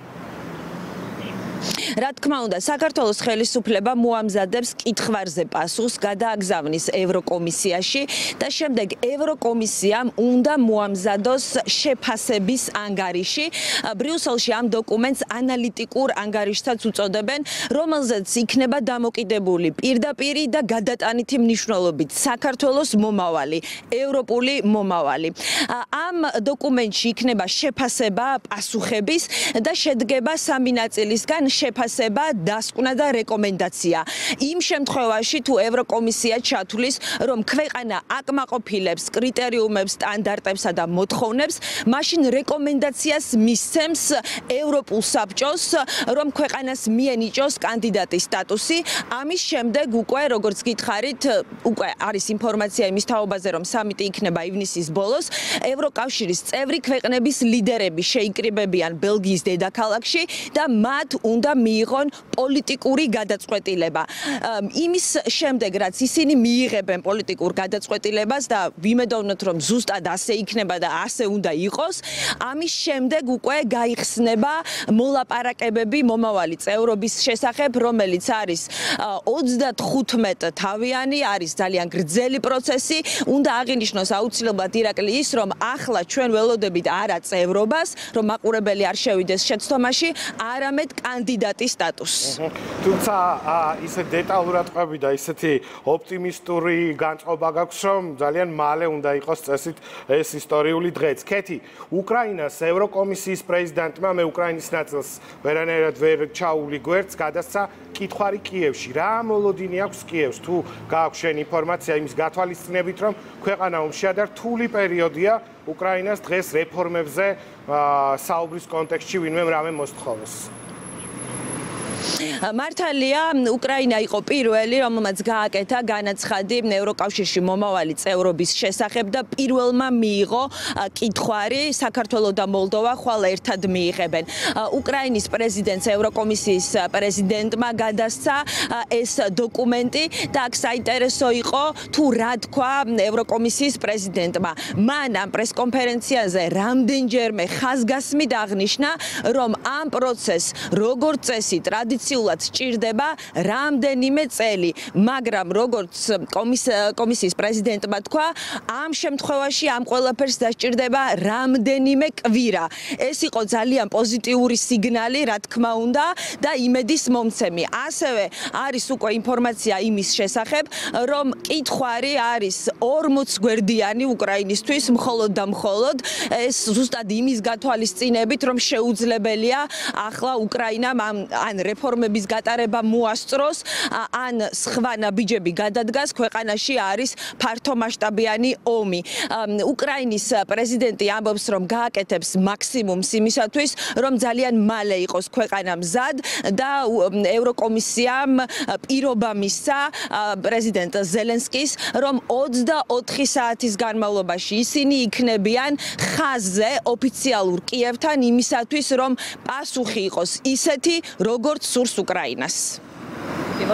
რა თქმა უნდა, საქართველოს ხელისუფლება მოამზადებს კითხვაზე პასუხს, გადააგზავნის ევროკომისიაში და შემდეგ ევროკომისიამ უნდა მოამზადოს შეფასების ანგარიში. ბრიუსელში ამ დოკუმენტს ანალიტიკურ ანგარიშსაც უწოდებენ, რომელზეც იქნება დამოკიდებული პირდაპირი და გადატანითი მნიშვნელობით საქართველოს მომავალი, ევროპული მომავალი. ამ დოკუმენტში იქნება შეფასება პასუხების და შედგება სამი ნაწილისგან შეფასება დასკვნა და რეკომენდაცია. იმ შემთხვევაში თუ ევროკომისია ჩათვლის, რომ ქვეყანა აკმაყოფილებს კრიტერიუმებს, სტანდარტებსა და მოთხოვნებს, მაშინ რეკომენდაციას მისცემს ევროპულ საბჭოს, რომ ქვეყანას მიენიჭოს კანდიდატის სტატუსი. ამის შემდეგ უკვე, როგორც გითხარით, უკვე არის ინფორმაცია იმის თაობაზე, რომ სამიტი იქნება ივნისის ბოლოს. ევროკავშირის წევრი ქვეყნების ლიდერები შეიკრიბებიან ბელგიის დედაქალაქში და მათ უნდა მიიღონ პოლიტიკური გადაწყვეტილება. იმის შემდეგ რაც ისინი მიიღებენ პოლიტიკურ გადაწყვეტილებას და ვიმედოვნოთ რომ ზუსტად ასე იქნება და ასე უნდა იყოს, ამის შემდეგ უკვე გაიხსნება მოლაპარაკებები მომავალი წევრობის შესახებ, რომელიც არის 35 თავიანი, არის ძალიან გრძელი პროცესი. უნდა აღინიშნოს აუცილებლად ირაკლი ის, რომ ახლა ჩვენ ველოდებით არა წევრობას, რომ მაყურებელი არ შევიდეს შეცდომაში, არამედ კანდიდატი კანდიდატის სტატუსს. თუმცა ისე დეტალურად ყვები და ისეთი ოპტიმისტური განწყობა გაქვს, რომ ძალიან მალე უნდა იყოს წესით ეს ისტორიული დღეც. კეთი, უკრაინას ევროკომისიის პრეზიდენტმა მე უკრაინის ნაწილს ვერანაირად ვერ ჩაული გვერდს გადასცა კითხვარი კიევში. რა მოლოდინი აქვს კიევს? თუ გააქვს შენ ინფორმაცია იმის გათვალისწინებით, რომ ქვეყანა ომშია და რთული პერიოდია უკრაინას დღეს რეფორმებზე საუბრის კონტექსტში ვინმე რამე მოსთხოვეს. მართალია, უკრაინა იყო პირველი, რომელმაც გააკეთა განაცხადი ევროკავშირში მომავალი წევრობის შესახებ და პირველმა მიიღო კითხვარი საქართველოს და მოლდოვა ხვალ ერთად მიიღებენ. უკრაინის პრეზიდენტს ევროკომისიის პრეზიდენტმა გადასცა ეს დოკუმენტი და აქ საინტერესო იყო თუ რა თქვა ევროკომისიის პრეზიდენტმა. მან ამ პრესკონფერენციაზე რამდენჯერმე ხაზგასმით აღნიშნა, რომ ამ პროცესს როგორც წესი ტრადიციულად სჭირდება რამდენიმე წელი, მაგრამ როგორც კომისიის პრეზიდენტმა თქვა, ამ შემთხვევაში ამ ყველაფერს დასჭირდება რამდენიმე კვირა. ეს იყო ძალიან პოზიტიური სიგნალი, რა თქმა უნდა, და იმედის მომცემი. ასევე არის უკვე ინფორმაცია იმის შესახებ, რომ კითხვარი არის 40 გვერდიანი უკრაინისთვის, მხოლოდ და მხოლოდ ეს ზუსტად იმის გათვალისწინებით, რომ შეუძლებელია ახლა უკრაინამ ან რეფორმების გატარება მოასწროს, ან სხვა ნაბიჯები გადადგას ქვეყანაში არის ფართომასშტაბიანი ომი. უკრაინის პრეზიდენტი ამბობს, რომ გააკეთებს მაქსიმუმს იმისათვის, რომ ძალიან მალე იყოს ქვეყანა მზად და ევროკომისიამ პირობა მისცა პრეზიდენტ ზელენსკის, რომ 24 საათის განმავლობაში ისინი იქნებიან ხაზზე ოფიციალურ კიევთან იმისათვის, რომ პასუხი იყოს ისეთი, როგორც სურს უკრაინას. მე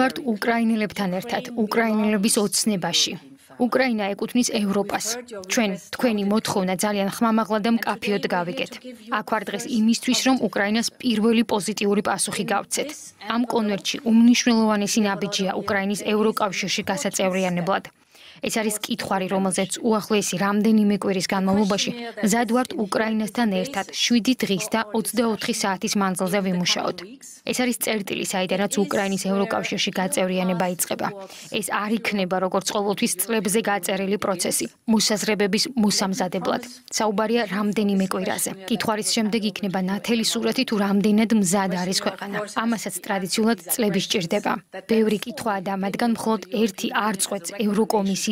ვარ უკრაინელებთან ერთად, უკრაინელების ოცნებაში. უკრაინა ეკუთვნის ევროპას. ჩვენ თქვენი მოთხოვნა ძალიან ხმამაღლა და მკაფიოდ გავიგეთ. აქ ვარ დღეს იმისთვის, რომ უკრაინას პირველი პოზიტიური პასუხი გავცეთ. ამ კონვერტში უმნიშვნელოვანესი ნაბიჯია უკრაინის ევროკავშირში გასაწევრიანებლად. ეს არის კითხვარი, რომელზეც უახლოესი რამდენიმე კვირის განმავლობაში მზად ვართ უკრაინასთან ერთად 7 დღის და 24 საათის მანძილზე ვიმუშაოთ. ეს არის წერტილი, საიდანაც უკრაინის ევროკავშირში გაწევრიანება იწყება. ეს არ იქნება როგორც ყოველთვის წლებზე გაწერილი პროცესი, მოსაზრებების მოსამზადებლად. საუბარია რამდენიმე კვირაზე. კითხვარის შემდეგ იქნება ნათელი სურათი თუ რამდენად მზად არის ქვეყანა. ამასაც ტრადიციულად წლები სჭირდება. ბევრი კითხვაა და მათგან მხოლოდ ერთი არ წყვეტს ევროკომისიის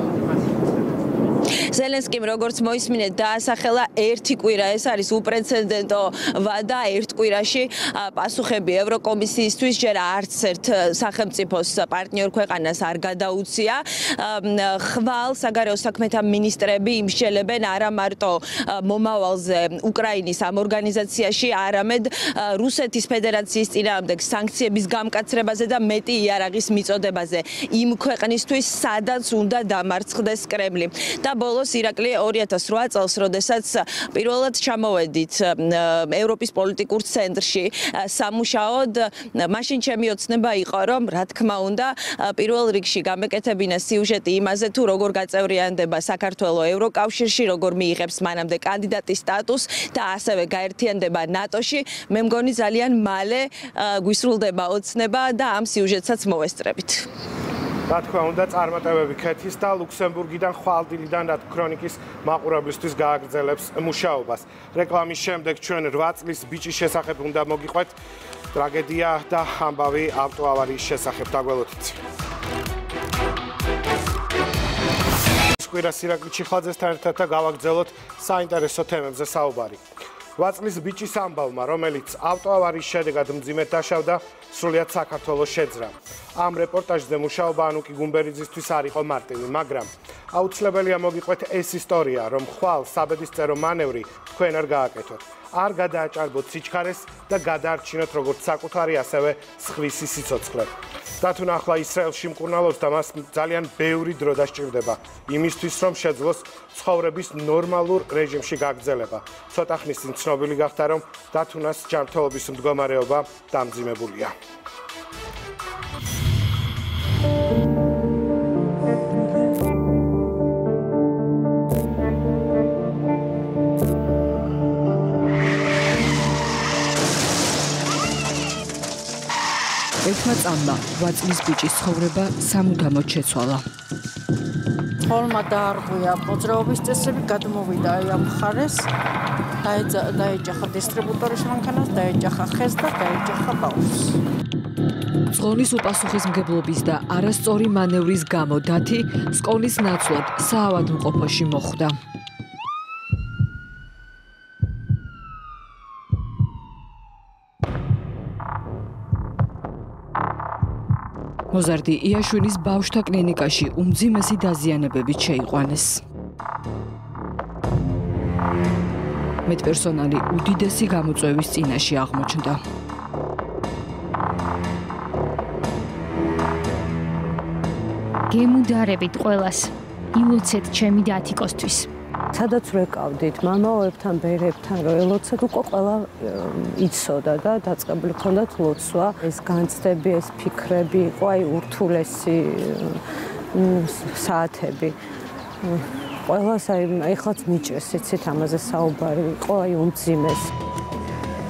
ზელენსკიმ როგორც მოისმინეთ დაასახელა ერთი კვირა. ეს არის უპრეცედენტო ვადა ერთ კვირაში. პასუხები ევროკომისიისთვის. ჯერ არც ერთ სახელმწიფოს პარტნიორ ქვეყანას არ გადაუცია. ხვალ საგარეო საქმეთა მინისტრები იმშელებენ არა მარტო მომავალზე უკრაინის ამ ორგანიზაციაში. არამედ რუსეთის ფედერაციის წინააღმდეგ სანქციების გამკაცრებაზე და მეტი იარაღის მიწოდებაზე იმ ქვეყნისთვის სადაც უნდა დამარცხდეს კრემლი. და ბოლო ბოლოს ირაკლი 2008 წელს, როდესაც პირველად ჩამოვედით ევროპის პოლიტიკურ ცენტრში სამუშაოდ, მაშინ ჩემი ოცნება იყო, რომ რა თქმა უნდა, პირველ რიგში გამეკეთებინა სიუჟეტი იმაზე, თუ როგორ გაწევრიანდება საქართველოს ევროკავშირში, როგორ მიიღებს მანამდე კანდიდატის სტატუსს და ასევე გაერთიანდება ნატოში. მე მგონი ძალიან მალე გვისრულდება ოცნება და ამ სიუჟეტსაც მოვესწრებით. რა თქმა უნდა წარმატებები ქეთის და ლუქსემბურგიდან ხვალდილიდან რა ქრონიკის მაყურებლისთვის გააგრძელებს მუშაობას. რეკლამის შემდეგ ჩვენ 8 წლის ბიჭის შესახებ უნდა მოგიყვეთ ტრაგედია და ამბავი ავტოავარიის შესახებ დაგველოდით. სკვირა სირაკლი ჩიხლაძესთან ერთად და გავაგრძელოთ საინტერესო თემებზე საუბარი. 8 წლის ბიჭის ამბავმა, რომელიც ავტოავარიის შედეგად მძიმედ დაშავდა, სრულიად საქართველოს შეძრა. ამ რეპორტაჟზე მუშაობა ანუკი გუმბერიძისთვის არ იყო მარტივი, მაგრამ აუცილებელია მოგიყვეთ ეს ისტორია, რომ ხვალ საბედისწერო მანევრი თქვენ არ გააკეთოთ. არ გადააჭარბოთ სიჩქარეს და გადაარჩინოთ როგორც საკუთარი, ასევე სხვისი სიცოცხლე. და თუ ნახლა ისრაელში მკურნალობს და მას ძალიან ბევრი დრო დასჭირდება იმისთვის, რომ შეძლოს ცხოვრების ნორმალურ რეჟიმში გაგრძელება. ცოტა ხნის წინ ცნობილი გახდა, რომ დათუნას ჯანმრთელობის მდგომარეობა დამძიმებულია. ერთმა წამმა ვაწლის ბიჭის ცხოვრება სამუდამოდ შეცვალა. ხოლმა დაარღვია მოძრაობის წესები, გადმოვიდა აი ამ ხარეს. დაეჯახა დისტრიბუტორის მანქანას, დაეჯახა ხეს და დაეჯახა ბაუს. ზღონის უპასუხისმგებლობის და არასწორი მანევრის გამო დათი სკოლის ნაცვლად საავადმყოფოში მოხვდა. მოზარდი იაშვილის ბავშვთა კლინიკაში უმძიმესი დაზიანებებით შეიყვანეს. მედპერსონალი უდიდესი გამოწვევის წინაშე აღმოჩნდა. გემუდარებით ყოველას ილოცეთ ჩემი დათიკოსთვის. სადაც რეკავდით მამაოებთან, ბერებთან, რომ ელოცეთ უკვე ყველა იცოდა და დაწყებული ქონდათ ლოცვა. ეს განცდები, ეს ფიქრები იყო აი ურთულესი საათები. ყველას აი ეხლაც მიჭრეს, იცით ამაზე საუბარი იყო აი უმძიმეს.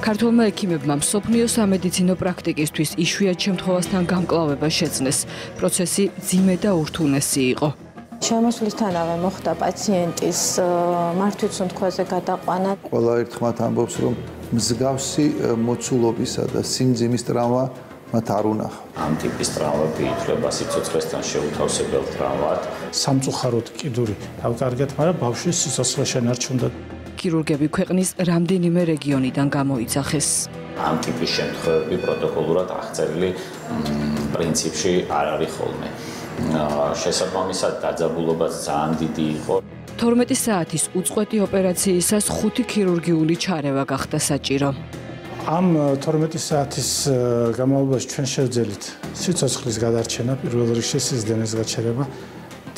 ქართულმა ექიმებმა მსოფლიო სამედიცინო პრაქტიკისთვის იშვიათ შემთხვევასთან გამკლავება შეძნეს. პროცესი ძიმე და ურთულესი იყო. შემოსვლისთანავე მოხდა პაციენტის მართვის უნთქვაზე გადაყვანა. ყველა ერთხმათ ამბობს, რომ მსგავსი მოცულობისა და სიმძიმის ტრავმა მათ არ უნახა. ამ ტიპის ტრავმები ითვლება სიცოცხლესთან შეუთავსებელ ტრავმად. სამწუხაროდ კიდური დავკარგეთ, მაგრამ ბავშვის სიცოცხლე შენარჩუნდა. ქირურგები ქვეყნის რამდენიმე რეგიონიდან გამოიძახეს. ამ ტიპის შემთხვევები პროტოკოლურად აღწერილი პრინციპში არ არის ხოლმე. შესაბამისად დაძაბულობაც ძალიან დიდი იყო. 12 საათის უწყვეტი ოპერაციისას ხუთი ქირურგიული ჩარევა გახდა საჭირო. ამ 12 საათის განმავლობაში ჩვენ შევძელით სიცოცხლის გადარჩენა, პირველ რიგში სიზდენის გაჩერება,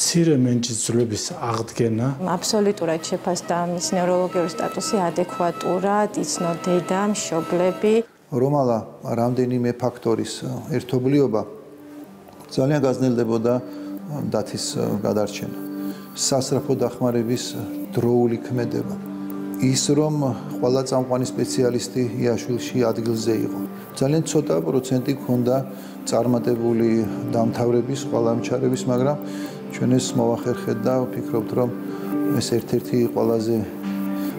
ცირე მენჯის ძვლების აღდგენა. აბსოლუტურად შეფასდა მის ნევროლოგიური სტატუსი ადეკვატურად, იცნო დედა, მშობლები. რომალა რამდენიმე ფაქტორის ერთობლიობა ძალიან გაძნელდებოდა დათის გადარჩენა. სასწრაფო დახმარების დროული ქმედება. ის რომ ყველა წამყვანი სპეციალისტი იაშვილში ადგილზე იყო. ძალიან ცოტა პროცენტი ქონდა წარმატებული დამთავრების, ყველა მჩარების, მაგრამ ჩვენ ეს მოვახერხეთ და ვფიქრობთ რომ ეს ერთ-ერთი ყველაზე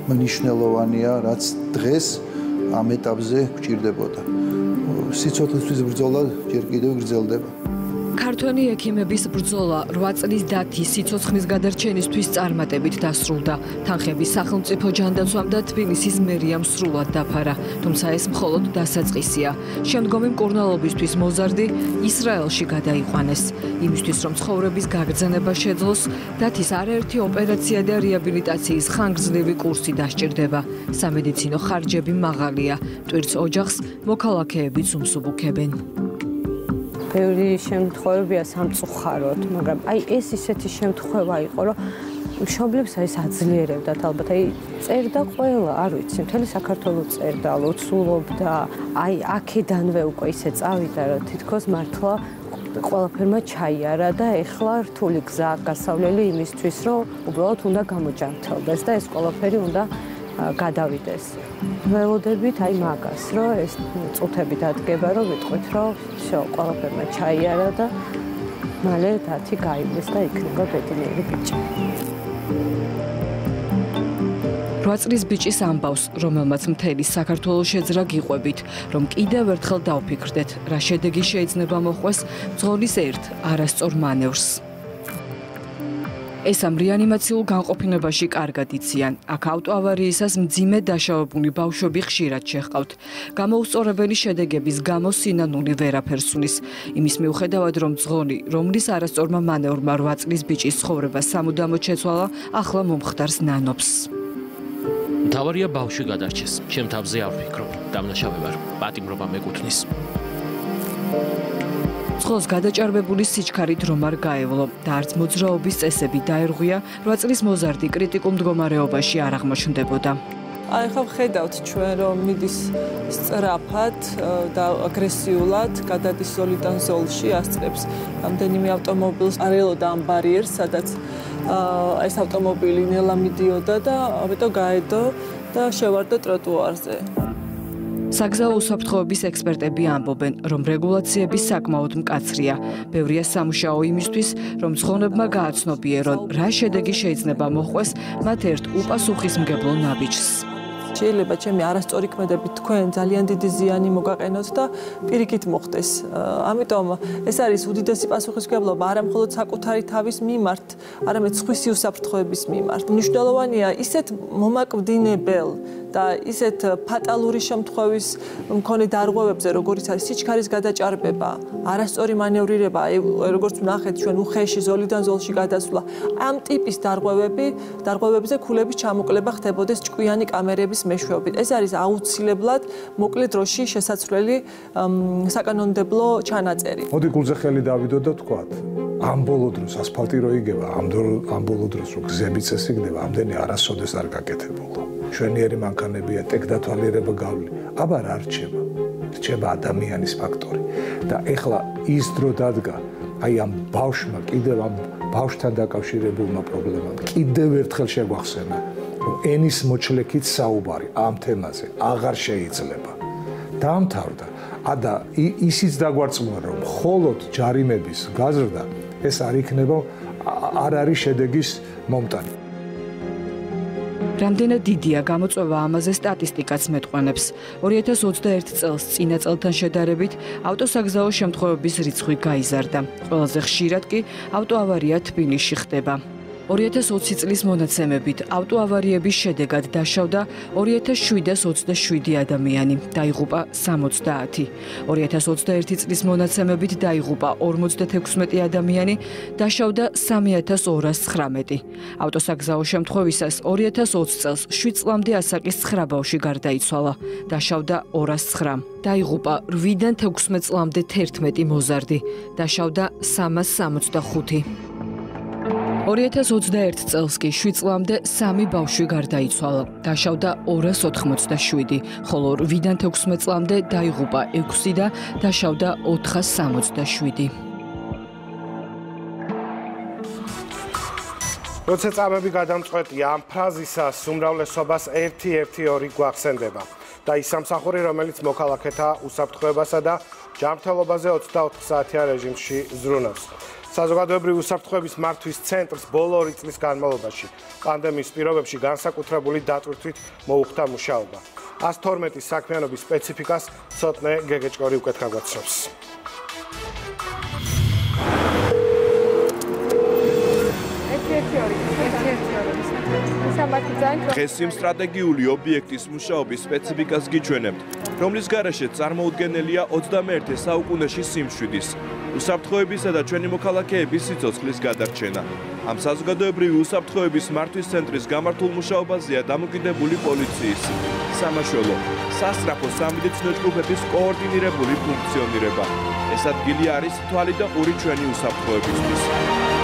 მნიშვნელოვანია რაც დღეს ამ ეტაპზე გვჭირდებოდა სიცოცხლის ბრძოლა ჯერ კიდევ გრძელდება ქართველი ექიმების ბრძოლა 8 წლის დათის სიცოცხლის გადარჩენისთვის წარმატებით დასრულდა. თანხების სახელმწიფო ჯანდაცვამ და თბილისის მერიამ სრულად დაფარა, თუმცა ეს მხოლოდ დასაწყისია. შემდგომი მკურნალობისთვის მოზარდი ისრაელში გადაიყვანეს. იმისთვის რომ ცხოვრების გაგრძელება შეძლოს, დათის არაერთი ოპერაცია და რეაბილიტაციის ხანგრძლივი კურსი დასჭირდება. სამედიცინო ხარჯები მაღალია. ტვირთს ოჯახს მოქალაქეებიც უმსუბუქებენ. ბევრი შემთხვევებია სამწუხაროდ, მაგრამ აი ეს ისეთი შემთხვევა იყო, რომ მშობლებს აი ეს აძლიერებდათ ალბათ, აი წერდა ყველა, არ ვიცი, მთელი საქართველოს წერდა, ლოცულობდა, აი აქედანვე უკვე ისე წავიდა, რომ თითქოს მართლა ყველაფერმა ჩაიარა და ეხლა რთული გზა გასავლელი იმისთვის, რომ უბრალოდ უნდა გამოჯანმრთელდეს და ეს ყველაფერი უნდა გადავიდეს. ველოდებით აი მაგას, რომ ეს წუთები დადგება, რომ ვიტყვით, რომ всё, ყველაფერმა ჩაიარა და მალე დათი გაივლის და იქნება ბედნიერი ბიჭი. 8 წლის ბიჭის ამბავს, რომელმაც მთელი საქართველოს შეძრა გიყვებით, რომ კიდევ ერთხელ დავფიქრდეთ, რა შედეგი შეიძლება მოხვეს ძღოლის ერთ არასწორ მანევრს. ეს ამ რეანიმაციულ განყოფილებაში კარგად იციან. აქ ავტოავარიისას მძიმე დაშავებული ბავშვები ხშირად შეჰყავთ. გამოუსწორებელი შედეგების გამო სინანული ვერაფერსუნის. იმის მიუხედავად, რომ ძღონი, რომლის არასწორმა მანევრმა 8 წლის ბიჭის ცხოვრება სამუდამოდ შეცვალა, ახლა მომხდარს ნანობს. თავარია ბავშვი გადარჩეს. ჩემ თავზე არ ვფიქრობ. დამნაშავე ვარ. პატიმრობა მეკუთვნის. ცხოს გადაჭარბებული სიჩქარით რომ არ გაევლო და არც მოძრაობის წესები დაერღვია, 8 წლის მოზარდი კრიტიკულ მდგომარეობაში არ აღმოჩნდებოდა. აი ხო ხედავთ ჩვენ რომ მიდის სწრაფად და აგრესიულად გადადის ზოლიდან ზოლში ასწრებს რამდენიმე ავტომობილს არელოდა ამ ბარიერს სადაც ეს ავტომობილი ნელა მიდიოდა და ამიტომ გაედო და შევარდა ტროტუარზე. საგზაო უსაფრთხოების ექსპერტები ამბობენ, რომ რეგულაციები საკმაოდ მკაცრია. ბევრია სამუშაო იმისთვის, რომ ცხონებმა გააცნობიერონ, რა შედეგი შეიძლება მოხვეს მათ ერთ უპასუხისმგებლო ნაბიჯს. შეიძლება ჩემი არასწორი ქმედებით თქვენ ძალიან დიდი ზიანი მოგაყენოთ და პირიქით მოხდეს. ამიტომ ეს არის უდიდესი პასუხისმგებლობა არა მხოლოდ საკუთარი თავის მიმართ, არამედ სხვისი უსაფრთხოების მიმართ. მნიშვნელოვანია ისეთ მომაკვდინებელ და ისეთ ფატალური შემთხვევის მქონე დარღვევებზე, როგორიც არის სიჩქარის გადაჭარბება, არასწორი მანევრირება, როგორც ვნახეთ ჩვენ უხეში ზოლიდან ზოლში გადასვლა, ამ ტიპის დარღვევები, დარღვევებზე ქულების ჩამოკლება ხდებოდეს ჭკვიანი კამერების მეშვეობით. ეს არის აუცილებლად მოკლე დროში შესაძლებელი საკანონმდებლო ჩანაწერი. მოდი გულზე ხელი დავიდო და თქვათ, ამ ბოლო დროს ასფალტი რო იგება, ამ ამ ბოლო დროს რო გზები წესიგდება, ამდენი არასოდეს არ გაკეთებულა. ჩვენიერი მანქანებია, ტექდათვალიერება გავლი. აბა რა რჩება? რჩება ადამიანის ფაქტორი. და ეხლა ის დრო დადგა, აი ამ ბავშვმა კიდევ ამ ბავშვთან დაკავშირებულმა პრობლემამ კიდევ ერთხელ შეგვახსენა, რომ ენის მოჩლექით საუბარი ამ თემაზე აღარ შეიძლება. დაამთავრდა. ადა ისიც დაგვარწმუნა, რომ მხოლოდ ჯარიმების გაზრდა ეს არ იქნება არ არის შედეგის მომტანი. რამდენად დიდია გამოწვევა ამაზე სტატისტიკაც მეტყვანებს. 2021 წელს წინა წელთან შედარებით ავტოსაგზაო შემთხვევების რიცხვი გაიზარდა. ყველაზე ხშირად კი ავტოავარია თბილისში ხდება. 2020 წლის მონაცემებით ავტოავარიების შედეგად დაშავდა 2727 ადამიანი, დაიღუპა 70. 2021 წლის მონაცემებით დაიღუპა 56 ადამიანი, დაშავდა 3219. ავტოსაგზაო შემთხვევისას 2020 წელს 7 წლამდე ასაკის 9 ბავშვი გარდაიცვალა, დაშავდა 209. დაიღუპა 8-დან 16 წლამდე 11 მოზარდი, დაშავდა 365. 2021 წელს კი 7 წლამდე 3 ბავშვი გარდაიცვალა, დაშავდა 287, ხოლო 8-დან 16 წლამდე დაიღუპა 6 და დაშავდა 467. როცა წამები გადამწყვეტია ამ ფრაზისას უმრავლესობას 1-1-2 გვახსენდება და ის სამსახური რომელიც მოქალაქეთა უსაფრთხოებასა და ჯანმრთელობაზე 24 საათიან რეჟიმში ზრუნავს. საზოგადოებრივი უსაფრთხოების მართვის ცენტრს ბოლო 2 წლის განმავლობაში პანდემიის პირობებში განსაკუთრებული დატვირთვით მოუხდა მუშაობა. 112 საქმიანობის სპეციფიკას ცოტნე გეგეჭკორი უკეთ გაგვაცნობს. დღეს იმ სტრატეგიული ობიექტის მუშაობის სპეციფიკას გიჩვენებთ, რომლის გარეშე წარმოუდგენელია 21 საუკუნეში სიმშვიდის უსაფრთხოებისა და ჩვენი მოქალაქეების სიცოცხლის გადარჩენა. ამ საზოგადოებრივი უსაფრთხოების მართვის ცენტრის გამართულ მუშაობაზეა დამოკიდებული პოლიციის სამაშველო სასტრაფო სამედიცინო ჯგუფების კოორდინირებული ფუნქციონირება. ეს ადგილი არის თვალი და ყური ჩვენი უსაფრთხოებისთვის.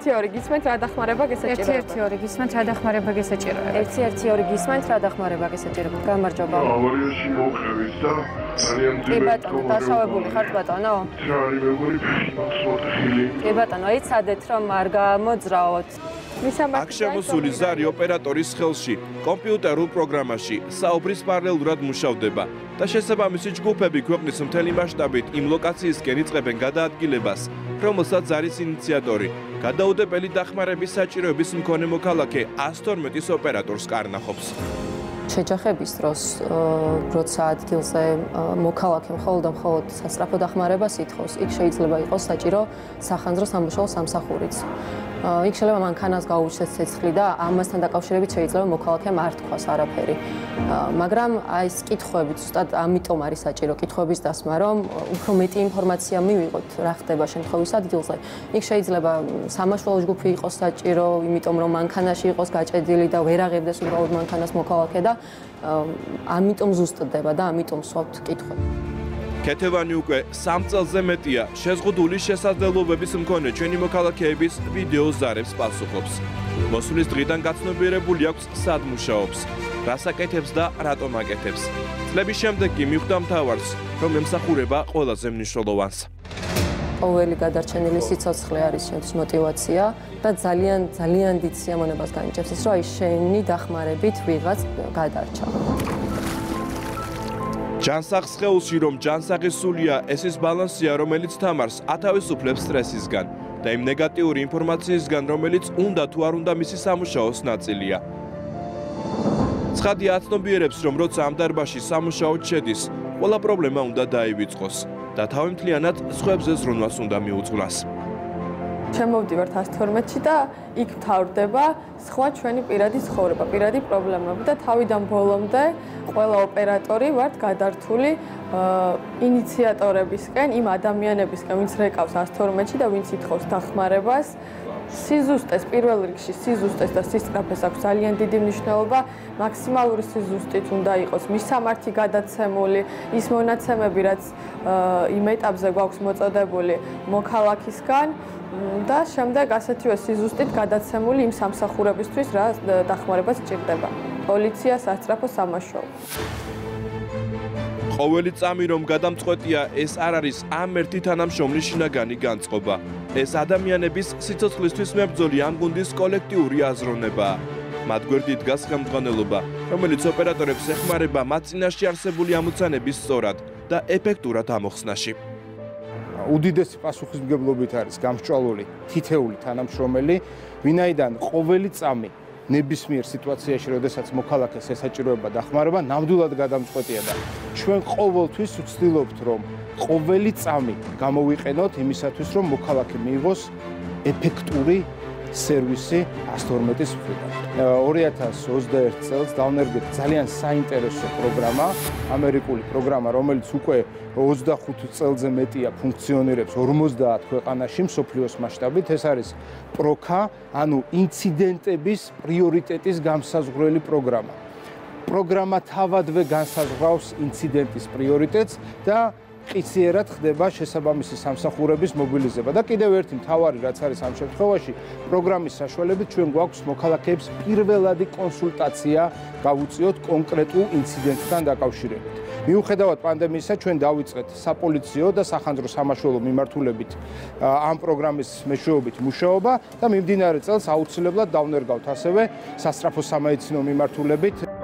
ერთი-ერთი ორი გისმენთ რა დახმარება გესაჭიროება? ერთი-ერთი ორი გისმენთ რა დახმარება გესაჭიროება? ერთი-ერთი ორი gისმენთ რა დახმარება გესაჭიროება? გამარჯობა. ავარიაში მოვყევით და ძალიან ძლიერი. კი ბატონო, დასავებული ხართ ბატონო? ჩარი მეგორი მოწმოთილი. კი ბატონო, იცადეთ რომ არ გამოძრაოთ. აქ შემოსული ზარი ოპერატორის ხელში, კომპიუტერულ პროგრამაში, საუბრის პარალელურად მუშავდება და შესაბამისი ჯგუფები ქვეყნის მთელი მასშტაბით იმ ლოკაციისკენ იწყებენ გადაადგილებას, რომელსაც არის ინიციატორი, გადაუდებელი დახმარების საჭიროების მქონე მოქალაქე 112-ის ოპერატორს კარნახობს. შეჯახების დროს, როცა ადგილზე მოქალაქე მხოლოდ და მხოლოდ სასწრაფო დახმარებას ითხოვს, იქ შეიძლება იყოს საჭირო სახანძრო სამუშაო სამსახურიც. იქ შეიძლება მანქანას გაუჩნდეს ცეცხლი და ამასთან დაკავშირებით შეიძლება მოქალაქემ არ თქვას არაფერი. მაგრამ აი ეს კითხვები ზუსტად ამიტომ არის საჭირო კითხვების დასმა, რომ უფრო მეტი ინფორმაცია მივიღოთ რა ხდება შემთხვევის ადგილზე. იქ შეიძლება სამაშველო ჯგუფი იყოს საჭირო, იმიტომ რომ მანქანაში იყოს გაჭედილი და ვერ აღებდეს უბრალოდ მანქანას მოქალაქე და ამიტომ ზუსტდება და ამიტომ სვავთ კითხვები. ქეთევანი უკვე 3 წელზე მეტია შეზღუდული შესაძლებლობების მქონე ჩვენი მოქალაქეების ვიდეო ზარებს პასუხობს. მოსვლის დღიდან გაცნობიერებული აქვს სად მუშაობს, რას აკეთებს და რატომ აკეთებს. წლების შემდეგ კი მიხვდა მთავარს, რომ ემსახურება ყველაზე მნიშვნელოვანს. ყოველი გადარჩენილი სიცოცხლე არის შენთვის мотиваცია და ძალიან ძალიან დიდ სიამონებას განიჭებს ის, რომ აი შენი დახმარებით ვიღაც გადარჩა. ჯანსაღს ხელში რომ ჯანსაღი სულია, ეს ის ბალანსია, რომელიც თამარს ათავისუფლებს სტრესისგან და იმ ნეგატიური ინფორმაციისგან, რომელიც უნდა თუ არ უნდა მისი სამუშაოს ნაწილია. ცხადი აცნობიერებს, რომ როცა ამ დარბაში სამუშაოდ შედის, ყველა პრობლემა უნდა დაივიწყოს და თავიმთლიანად სხვებზე ზრუნვას უნდა მიუძღვნას. შემოვდივართ 112-ში და იქ თავდება სხვა ჩვენი პირადი ცხოვრება, პირადი პრობლემები და თავიდან ბოლომდე ყველა ოპერატორი ვართ გადართული ინიციატორებისკენ, იმ ადამიანებისკენ, ვინც რეკავს 112-ში და ვინც ითხოვს დახმარებას. სიზუსტეს პირველ რიგში სიზუსტეს და სისტრაფეს აქვს ძალიან დიდი მნიშვნელობა. მაქსიმალური სიზუსტით უნდა იყოს მისამართი გადაცემული, ის მონაცემები, რაც იმ ეტაპზე გვაქვს მოწოდებული მოქალაქისგან და შემდეგ ასეთივე სიზუსტით გადაცემული იმ სამსახურებისთვის, რა დახმარება სჭირდება. პოლიცია, სასწრაფო სამაშოო. ყოველი წამი რომ გადამწყვეტია, ეს არ არის ამ ერთი თანამშრომლის შინაგანი განწყობა. ეს ადამიანების სიცოცხლისთვის მებრძოლი ამ გუნდის კოლექტიური აზროვნებაა. მათ გვერდით დგას ხელმძღვანელობა, რომელიც ოპერატორებს ეხმარება მათ წინაშე არსებული ამოცანების სწორად და ეფექტურად ამოხსნაში. უდიდესი პასუხისმგებლობით არის გამსჭვალული თითეული თანამშრომელი, ვინაიდან ყოველი წამი ნებისმიერ სიტუაციაში, როდესაც მოქალაქეს ესაჭიროება დახმარება, ნამდვილად გადამწყვეტია და ჩვენ ყოველთვის ვცდილობთ, რომ ყოველი წამი გამოვიყენოთ იმისათვის, რომ მოქალაქე მიიღოს ეფექტური სერვისი 112-ის მხრიდან. 2021 წელს დავნერგეთ ძალიან საინტერესო პროგრამა, ამერიკული პროგრამა, რომელიც უკვე 25 წელზე მეტია ფუნქციონირებს 50 ქვეყანაში მსოფლიოს მასშტაბით. ეს არის პროქა, ანუ ინციდენტების პრიორიტეტის გამსაზღვრელი პროგრამა. პროგრამა თავადვე განსაზღვრავს ინციდენტის პრიორიტეტს და ყიციერად ხდება შესაბამისი სამსახურების მობილიზება და კიდევ ერთი მთავარი რაც არის ამ შემთხვევაში პროგრამის საშუალებით ჩვენ გვაქვს მოქალაქეებს პირველადი კონსულტაცია გავუწიოთ კონკრეტულ ინციდენტთან დაკავშირებით. მიუხედავად პანდემიისა ჩვენ დავიწყეთ საპოლიციო და სახანძრო სამაშველო მიმართულებით ამ პროგრამის მეშვეობით მუშაობა და მიმდინარე წელს აუცილებლად დავნერგავთ ასევე სასტრაფო სამედიცინო მიმართულებით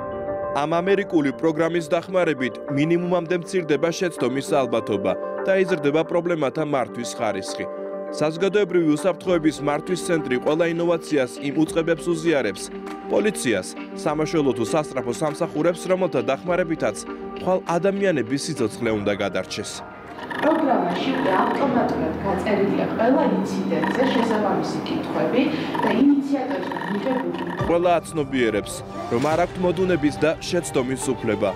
ამ ამერიკული პროგრამის დახმარებით მინიმუმამდე მცირდება შეცდომის ალბათობა და იზრდება პრობლემათა მართვის ხარისხი. საზოგადოებრივი უსაფრთხოების მართვის ცენტრი ყველა ინოვაციას იმ უწყებებს უზიარებს. პოლიციას, სამაშველო თუ სასტრაფო სამსახურებს, რომელთა დახმარებითაც ხვალ ადამიანების სიცოცხლე უნდა გადარჩეს. პროგრამაში ავტომატურად გაწერილია ყველა ინციდენტზე შესაბამისი კითხვები და ინიციატორის მიღებული ყველა აცნობიერებს, რომ არ აქვთ მოდუნების და შეცდომის უფლება.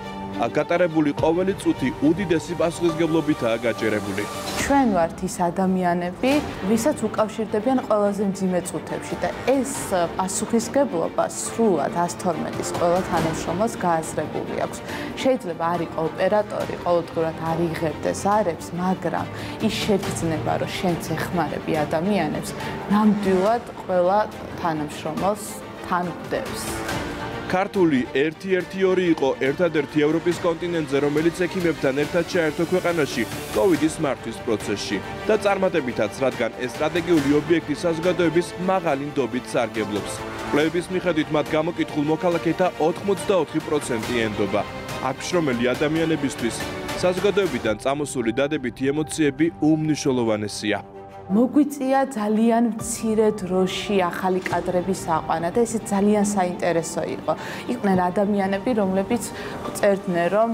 აკატარებული ყოველი წუთი უდიდესი პასუხისგებლობითაა გაჭერებული. ჩვენ ვართ ის ადამიანები, ვისაც უკავშირდებიან ყველაზე მძიმე წუთებში და ეს პასუხისგებლობა სრულად 112-ის ყველა თანამშრომელს გააზრებული აქვს. შეიძლება არ იყო ოპერატორი, ყოველდღურად არ იღებდეს არებს, მაგრამ ის შეგრძნება, რომ შენც ეხმარები ადამიანებს, ნამდვილად ყველა თანამშრომელს გვდევს. ქართული 112 იყო ერთადერთი ევროპის კონტინენტზე, რომელიც ექიმებთან ერთად ჩაერთო ქვეყანაში COVID-ის მართვის პროცესში და წარმატებითაც, რადგან ეს სტრატეგიული ობიექტი საზოგადოების მაღალი ნდობით სარგებლობს. კვლევების მიხედვით მათ გამოკითხულ მოქალაქეთა 84% ენდობა. აქ შრომელი ადამიანებისთვის საზოგადოებიდან წამოსული დადებითი ემოციები უმნიშვნელოვანესია. მოგვიწია ძალიან მცირე დროში ახალი კადრების აყვანა და ეს ძალიან საინტერესო იყო. იყვნენ ადამიანები, რომლებიც წერდნენ, რომ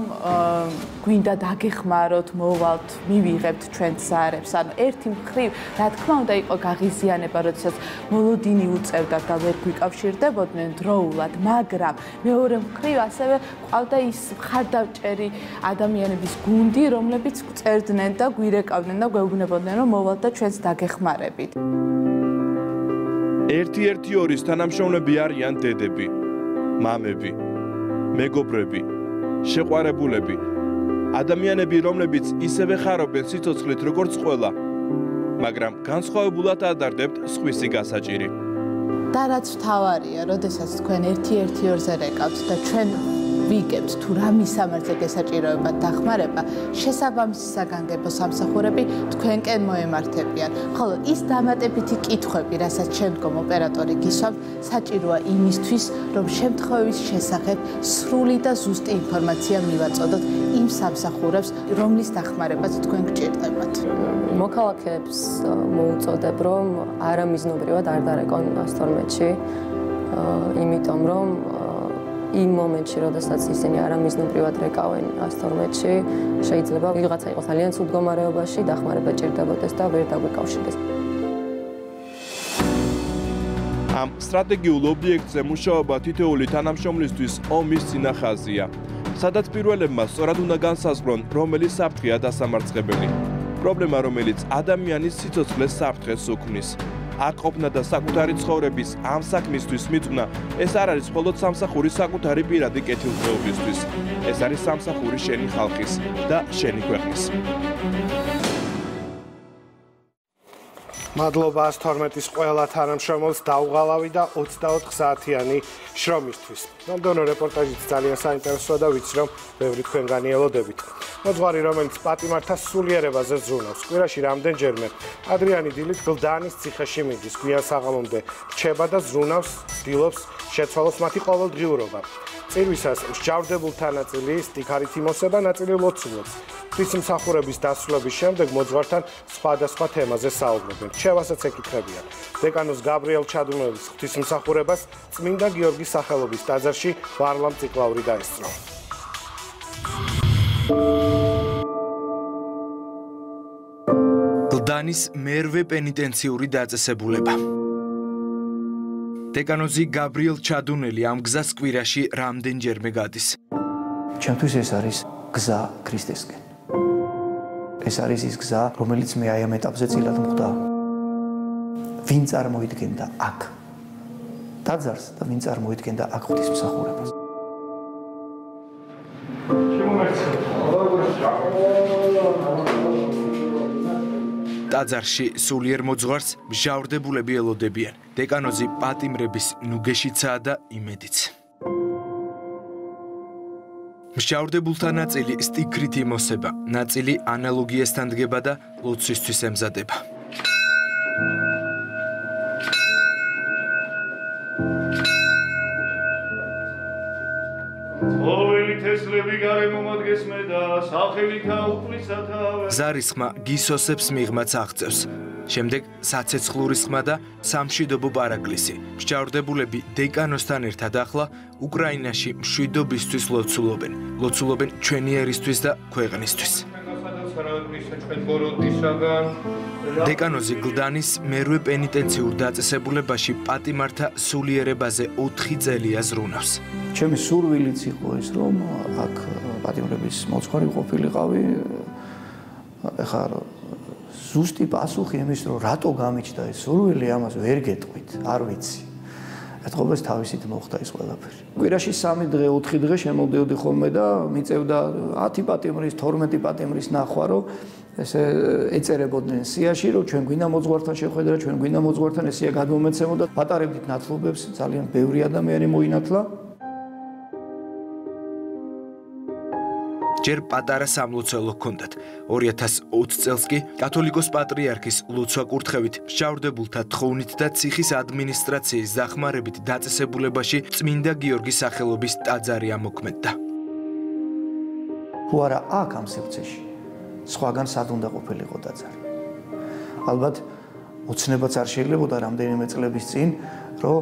გვინდა დაგეხმაროთ, მოვალთ, მივიღებთ ჩვენ ზარებს. ანუ ერთი მხრივ, რა თქმა უნდა, იყო გაღიზიანება, როდესაც მოლოდინი უწევდა და ვერ გვიკავშირდებოდნენ დროულად, მაგრამ მეორე მხრივ ასევე ყავდა ის მხარდაჭერი ადამიანების გუნდი, რომლებიც წერდნენ და გვირეკავდნენ და გვეუბნებოდნენ, რომ მოვალთ და ჩვენს დაგეხმარებით. 112-ის თანამშრომლები არიან დედები, მამები, მეგობრები, შეყვარებულები, ადამიანები, რომლებიც ისევე ხარობენ სიცოცხლით როგორც ყველა, მაგრამ განსხვავებულად ადარდებთ სხვისი გასაჭირი. და რაც თავარია, როდესაც თქვენ 112-ზე რეკავთ და ჩვენ ვიგებთ თუ რა მისამართზე გესაჭიროება დახმარება, შესაბამისი საგანგებო სამსახურები თქვენკენ მოემართებიან. ხოლო ის დამატებითი კითხვები, რასაც შემდგომ ოპერატორი გისვამთ, საჭიროა იმისთვის, რომ შემთხვევის შესახებ სრული და ზუსტი ინფორმაცია მივაწოდოთ იმ სამსახურებს, რომლის დახმარებაც თქვენ გჭირდებათ. მოქალაქეებს მოუწოდებ, რომ არამიზნობრივად არ დარეკონ 12-ში, იმიტომ რომ იმ მომენტში, როდესაც ისინი არამიზნობრივად რეკავენ 12-ში, შეიძლება ვიღაცა იყოს ძალიან ცუდ მდგომარეობაში, დახმარება ჭირდებოდეს და ვერ დაგვეკავშირდეს. ამ სტრატეგიულ ობიექტზე მუშაობა თითოეული თანამშრომლისთვის ომის წინახაზია. სადაც პირველებმა სწორად უნდა განსაზღვრონ, რომელი საფრთხეა დასამარცხებელი. პრობლემა, რომელიც ადამიანის სიცოცხლეს საფრთხეს უქმნის. აკყოფნა და საკუთარი ცხოვრების ამ საქმისთვის მიწვნა. ეს არ არის მხოლოდ სამსახურის საკუთარი პირადი კეთილდღეობისთვის. ეს არის სამსახური შენი ხალხის და შენი ქვეყნის მადლობა 112-ის ყველა თანამშრომელს დაუღალავი და 24 საათიანი შრომისთვის. მომდენო რეპორტაჟიც ძალიან საინტერესოა და ვიცი რომ ბევრი თქვენგანი ელოდებით. მოძღვარი რომელიც პატიმართა სულიერებაზე ზრუნავს. კვირაში რამდენჯერმე ადრიანი დილით გლდანის ციხეში მიდის, გვიან საღამომდე რჩება და ზრუნავს, ცდილობს შეცვალოს მათი ყოველდღიურობა. წირვისას მსჯავრდებულთა ნაწილი სტიქარით იმოსება, ნაწილი ლოცულობს. ღვთისმსახურების დასრულების შემდეგ მოძღვართან სხვადასხვა თემაზე საუბრობენ. ჩევასაც ეკითხებიან. დეკანოს გაბრიელ ჩადუნელის ღვთისმსახურებას წმინდა გიორგის სახელობის ტაძარში ვარლამ ციკლაური დაესწრო. გლდანის მერვე პენიტენციური დაწესებულება. დეკანოზი გაბრიელ ჩადუნელი ამ გზას კვირაში რამდენჯერმე გადის. ჩემთვის ეს არის გზა ქრისტესკენ. ეს არის ის გზა, რომელიც მე აი ამ ეტაპზე წილად მხვდა. ვინ წარმოიდგენდა აქ დაძარს და ვინ წარმოიდგენდა აქ ღვთისმსახურებას. დაძარში სულიერ მოძღვარს მჟავრდებულები ელოდებიან. დეკანოზი პატიმრების ნუგეშიცაა და იმედიც. მშავრდებულთა ნაწილი სტიქრით იმოსება, ნაწილი ანალოგიასთან დგება და ლოცვისთვის ემზადება. თესლები გარემო მოდგეს მე და სახელითა უფლისათა ზარისხმა გისოსებს მიღმაც აღწევს შემდეგ საცეცხლურის ხმა და სამშვიდობო პარაკლისი. მსჯავრდებულები დეკანოსთან ერთად ახლა უკრაინაში მშვიდობისთვის ლოცულობენ. ლოცულობენ ჩვენი ერისთვის და ქვეყნისთვის. დეკანოზი გლდანის მერვე პენიტენციურ დაწესებულებაში პატიმართა სულიერებაზე 4 წელია ზრუნავს. ჩემი სურვილიც იყო ეს, რომ აქ პატიმრების მოძღვარი ყოფილიყავი. ეხლა ზუსტი პასუხი იმის რომ რატო გამიჩნდა ეს სურვილი ამას ვერ გეტყვით არ ვიცი ეთყობას თავისით მოხდა ეს ყველაფერი. კვირაში 3 დღე 4 დღე შემოვდიოდი ხოლმე და მიწევდა 10 პატიმრის 12 პატიმრის ნახვა რომ ესე ეწერებოდნენ სიაში რომ ჩვენ გვინდა მოძღვართან შეხვედრა ჩვენ გვინდა მოძღვართან ესია გადმომეცემოდა. პატარებდით ნათლობებს ძალიან ბევრი ადამიანი მოინათლა ჯერ პატარა სამლოცველო ჰქონდათ. 2020 წელს კი კათოლიკოს პატრიარქის ლოცვა კურთხევით შავრდებულთა თხოვნით და ციხის ადმინისტრაციის დახმარებით დაწესებულებაში წმინდა გიორგის სახელობის ტაძარი ამოქმედდა. თუ არა აქ ამ სივრცეში სხვაგან სად უნდა ყოფილიყო ტაძარი? ალბათ ოცნებაც არ შეიძლებოდა რამდენიმე წლების წინ, რომ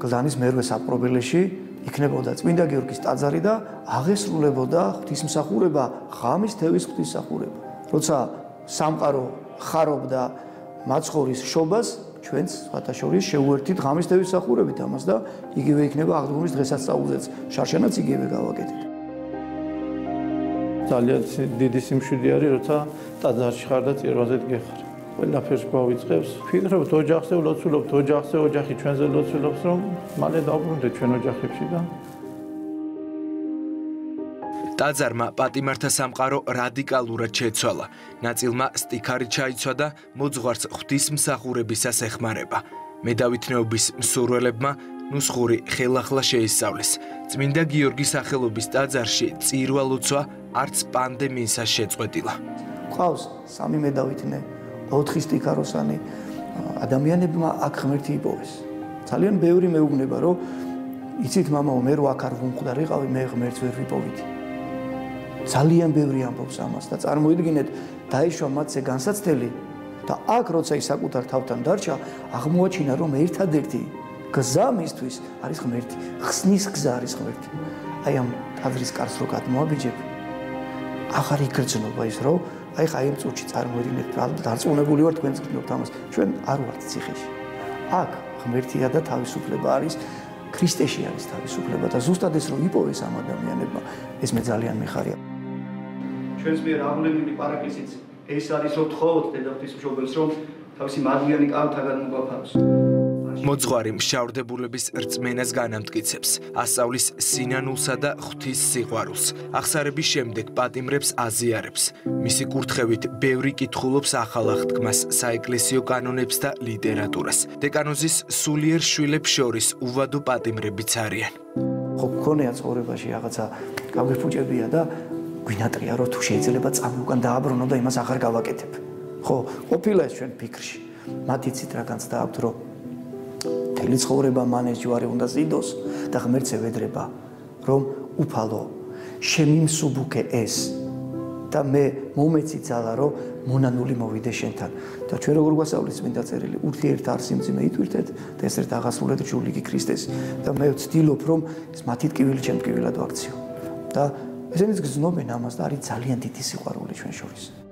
გლანის მერვე საპრობილეში იქნებოდა წმინდა გიორგის ტაძარი და აღესრულებოდა ღვთისმსახურება, ღამის თევის ღვთისმსახურება. როცა სამყარო ხარობდა მაცხოვრის შობას, ჩვენც სხვათაშორის შეუერთით ღამის თევის მსახურებით ამას და იგივე იქნება აღდგომის დღესასწაულზეც. შარშანაც იგივე გავაკეთეთ. ძალიან დიდი სიმშვიდე არის, როცა ტაძარში ხარ და წირვაზე დგეხარ. ყველაფერს გვავიწყებს. ფიქრობთ ოჯახზე ლოცულობთ, ოჯახზე ოჯახი ჩვენზე ლოცულობს, რომ მალე დავბრუნდეთ ჩვენ ოჯახებში და ტაძარმა პატიმართა სამყარო რადიკალურად შეცვალა. ნაწილმა სტიქარი ჩაიცვა და მოძღვარს ღვთისმსახურებისას ეხმარება. მედავითნეობის მსურველებმა ნუსხური ხელახლა შეისწავლეს. წმინდა გიორგის სახელობის ტაძარში წირვა ლოცვა არც პანდემიისას შეწყვეტილა. ყავს სამი მედავითნე, ოთხი სტიქაროსანი ადამიანებმა აქ ღმერთი იპოვეს. ძალიან ბევრი მეუბნება, რომ იცით მამაო, მე რო აქ არ ვუმყდარიყავი, მე ღმერთს ვერ ვიპოვით. ძალიან ბევრი ამბობს ამას და წარმოიდგინეთ, დაიშვა მათზე განსაცდელი და აქ როცა ის საკუთარ თავთან დარჩა, აღმოაჩინა რომ ერთადერთი გზა მისთვის არის ღმერთი, ხსნის გზა არის ღმერთი. აი ამ ტაძრის კარს რო გადმოაბიჯებ, აღარ იგრძნობა ის რომ აი ხა იმ წუთში წარმოიდგინეთ, დარწმუნებული ვარ თქვენს გქნობთ ამას, ჩვენ არ ვართ ციხეში. აქ ღმერთია და თავისუფლება არის. ქრისტეში არის თავისუფლება და ზუსტად ეს რომ იპოვეს ამ ადამიანებმა, ეს მე ძალიან მიხარია. ჩვენს მიერ აღვლენილი პარაკლისიც ეს არის რომ თხოვოთ დედაფის მშობელს რომ თავისი მადლიანი კალთაგან მოგვაფაროს. მოძღვარი მშავრდებულების რწმენას განამტკიცებს, ასწავლის სინანულსა და ღვთის სიყვარულს. ახსარების შემდეგ პატიმრებს აზიარებს. მისი კურთხევით ბევრი კითხულობს ახალ აღთქმას, საეკლესიო კანონებს და ლიტერატურას. დეკანოზის სულიერ შვილებს შორის უვადო პატიმრებიც არიან. ხო, გქონია ცხოვრებაში რაღაცა გამიფუჭებია და გვინატრია რომ თუ შეიძლება წამი უკან დააბრუნო და იმას აღარ გავაკეთებ. ხო, ყოფილა ეს ჩვენ ფიქრში. მათიცით რაგანც დააქვთ რომ მთელი ცხოვრება მან ეს ჯვარი უნდა ზიდოს და ღმერთზე ვედრება რომ უფალო შემიმსუბუქე ეს და მე მომეცი ძალა რომ მონანული მოვიდე შენთან. და ჩვენ როგორ გვასწავლის წმინდა წერილი ურთიერთ არსიმძიმე იტვირთეთ და ეს ერთ აღასრულეთ ჯულიკი ქრისტეს და მე ვცდილობ რომ ეს მათი ტკივილი ჩემ ტკივილად ვაქციო. და ესენიც გზნობენ ამას და არის ძალიან დიდი სიყვარული ჩვენ შორის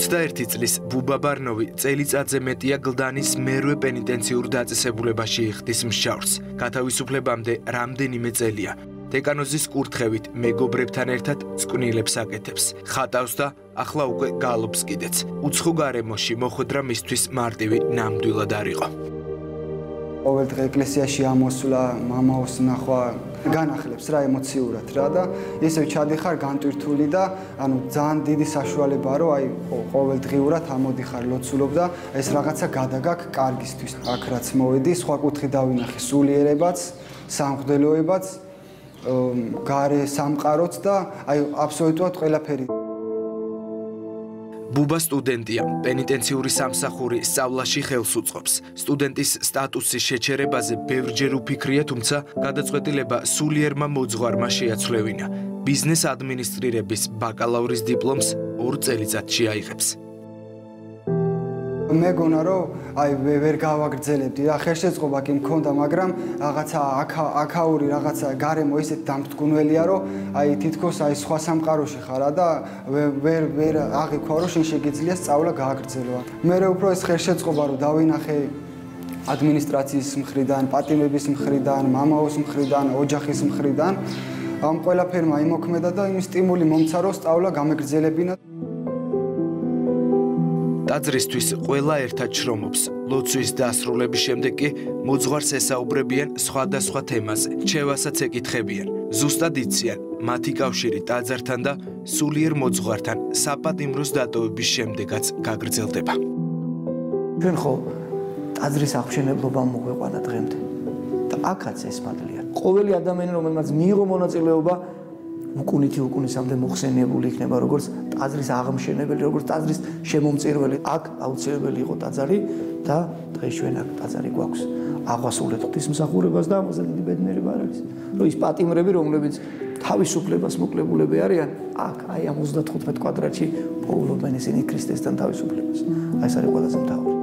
21 წლის ბუბა ბარნოვი წელიწადზე მეტია გლდანის მერვე პენიტენციურ დაწესებულებაში იხდის მშავრს. გათავისუფლებამდე რამდენიმე წელია. დეკანოზის კურთხევით მეგობრებთან ერთად წკვნილებს აკეთებს. ხატავს და ახლა უკვე გალობს კიდეც. უცხო გარემოში მოხვედრა მისთვის მარტივი ნამდვილად არ იყო. ყოველ დღე ეკლესიაში ამოსვლა, მამაოს ნახვა განახლებს რა ემოციურად რა და ისევ ჩადიხარ განტვირთული და ანუ ძალიან დიდი საშუალებაა რომ აი ყოველდღიურად ამოდიხარ ლოცულობ და ეს რაღაცა გადაგაკ კარგისთვის. აქ რაც მოვედი სხვა კუთხე დავინახე სულიერებაც სამღდელოებაც გარე სამყაროც და აი აბსოლუტურად ყველაფერი ბუბა სტუდენტია, პენიტენციური სამსახური სწავლაში ხელს უწყობს. სტუდენტის სტატუსის შეჩერებაზე ბევრჯერ უფიქრია, თუმცა გადაწყვეტილება სულიერმა მოძღვარმა შეაცვლევინა. ბიზნეს ადმინისტრირების ბაკალავრის დიპლომს ორ წელიწადში აიღებს. მეგონა რომ აი ვერ გავაგრძელებდი. და ხელშეწყობა კი მქონდა მაგრამ რაღაცა აკაური რაღაცა გარემო ისეთ დამთქმულია რომ აი თითქოს აი სხვა სამყაროში ხარა და ვერ ვერ აღიქვა რომ შენ შეგიძლია სწავლა გააგრძელო მე რა უფრო ეს ხელშეწყობა რომ დავინახე ადმინისტრაციის მხრიდან, პატიმების მხრიდან, მამაოს მხრიდან, ოჯახის მხრიდან. ამ ყველაფერმა იმოქმედა და იმ სტიმული მომცა რომ სწავლა გამეგრძელებინა ტაძრისთვის ყველა ერთად შრომობს. ლოცვის დასრულების შემდეგ კი მოძღვარს ესაუბრებიან სხვადასხვა თემაზე. ჩევასაც ეკითხებიან. ზუსტად იციან მათი კავშირი ტაძართან და სულიერ მოძღვართან საპატიმროს დატოვების შემდეგაც გაგრძელდება. ჩვენ ხო ტაძრის აღშენებლობა მოგვეყვანა დღემდე. და აქაც ეს მადლია. ყოველი ადამიანი რომელმაც მიიღო მონაწილეობა უკუნითი უკუნისამდე მოხსენიებული იქნება როგორც ტაძრის აღმშენებელი, როგორც ტაძრის შემომწირველი. აქ აუცილებელი იყო ტაძარი და დღეს ჩვენ აქ ტაძარი გვაქვს. აღვასრულეთ ღვთისმსახურებას და ამაზე დიდი ბედნიერება არის. რომ ის პატიმრები, რომლებიც თავისუფლებას მოკლებულები არიან, აქ აი ამ 35 კვადრატში პოულობენ ისინი ქრისტესთან თავისუფლებას. აი ეს არის ყველაზე მთავარი.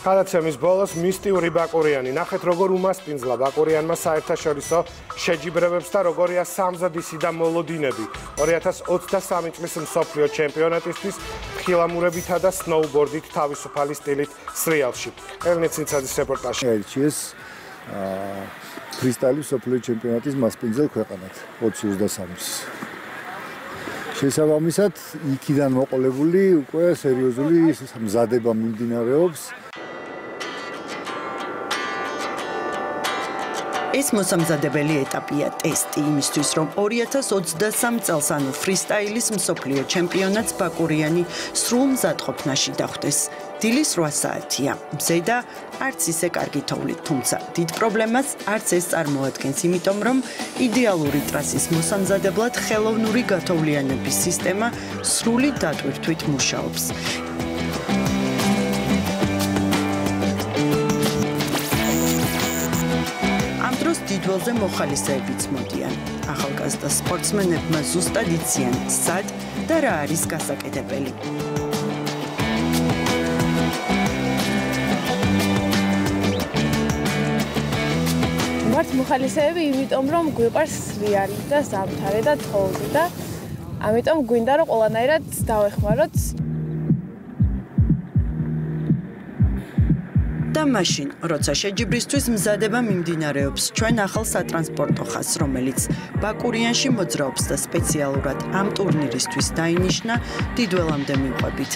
გადაცემის ბოლოს მისტიური ბაკურიანი. ნახეთ როგორ უმასპინძლა ბაკურიანმა საერთაშორისო შეჯიბრებებს და როგორია სამზადისი და მოლოდინები. 2023 წლის მსოფლიო ჩემპიონატისთვის ხილამურებითა და სნოუბორდით თავისუფალი სტილით სრიალში. ელნეცინცაძის რეპორტაჟი. აირჩიეს ფრისტაილის მსოფლიო ჩემპიონატის მასპინძელ ქვეყანად 2023-ის. შესაბამისად, იქიდან მოყოლებული უკვე სერიოზული მზადება მიმდინარეობს. ეს მოსამზადებელი ეტაპია ტესტი იმისთვის, რომ 2023 წელს ანუ ფრისტაილის მსოფლიო ჩემპიონატს ბაკურიანი სრულ მზადყოფნაში დახვდეს. დილის 8 საათია. მზედა არც ისე კარგი თოვლით, თუმცა დიდ პრობლემას არც ეს წარმოადგენს, იმიტომ რომ იდეალური ტრასის მოსამზადებლად ხელოვნური გათოვლიანების სისტემა სრული დატვირთვით მუშაობს. დიდველზე მოხალისეებიც მოდიან. ახალგაზრდა სპორტსმენებმა ზუსტად იციან, სად და რა არის გასაკეთებელი. ვართ მოხალისეები, იმიტომ რომ გვიყვარს რეალი და ზამთარი და თოვლი და ამიტომ გვინდა რომ ყველანაირად დავეხმაროთ და მაშინ, როცა შეჯიბრისთვის მზადება მიმდინარეობს ჩვენ ახალ სატრანსპორტო ხაზს, რომელიც ბაკურიანში მოძრაობს და სპეციალურად ამ ტურნირისთვის დაინიშნა დიდველამდე მიყვებით.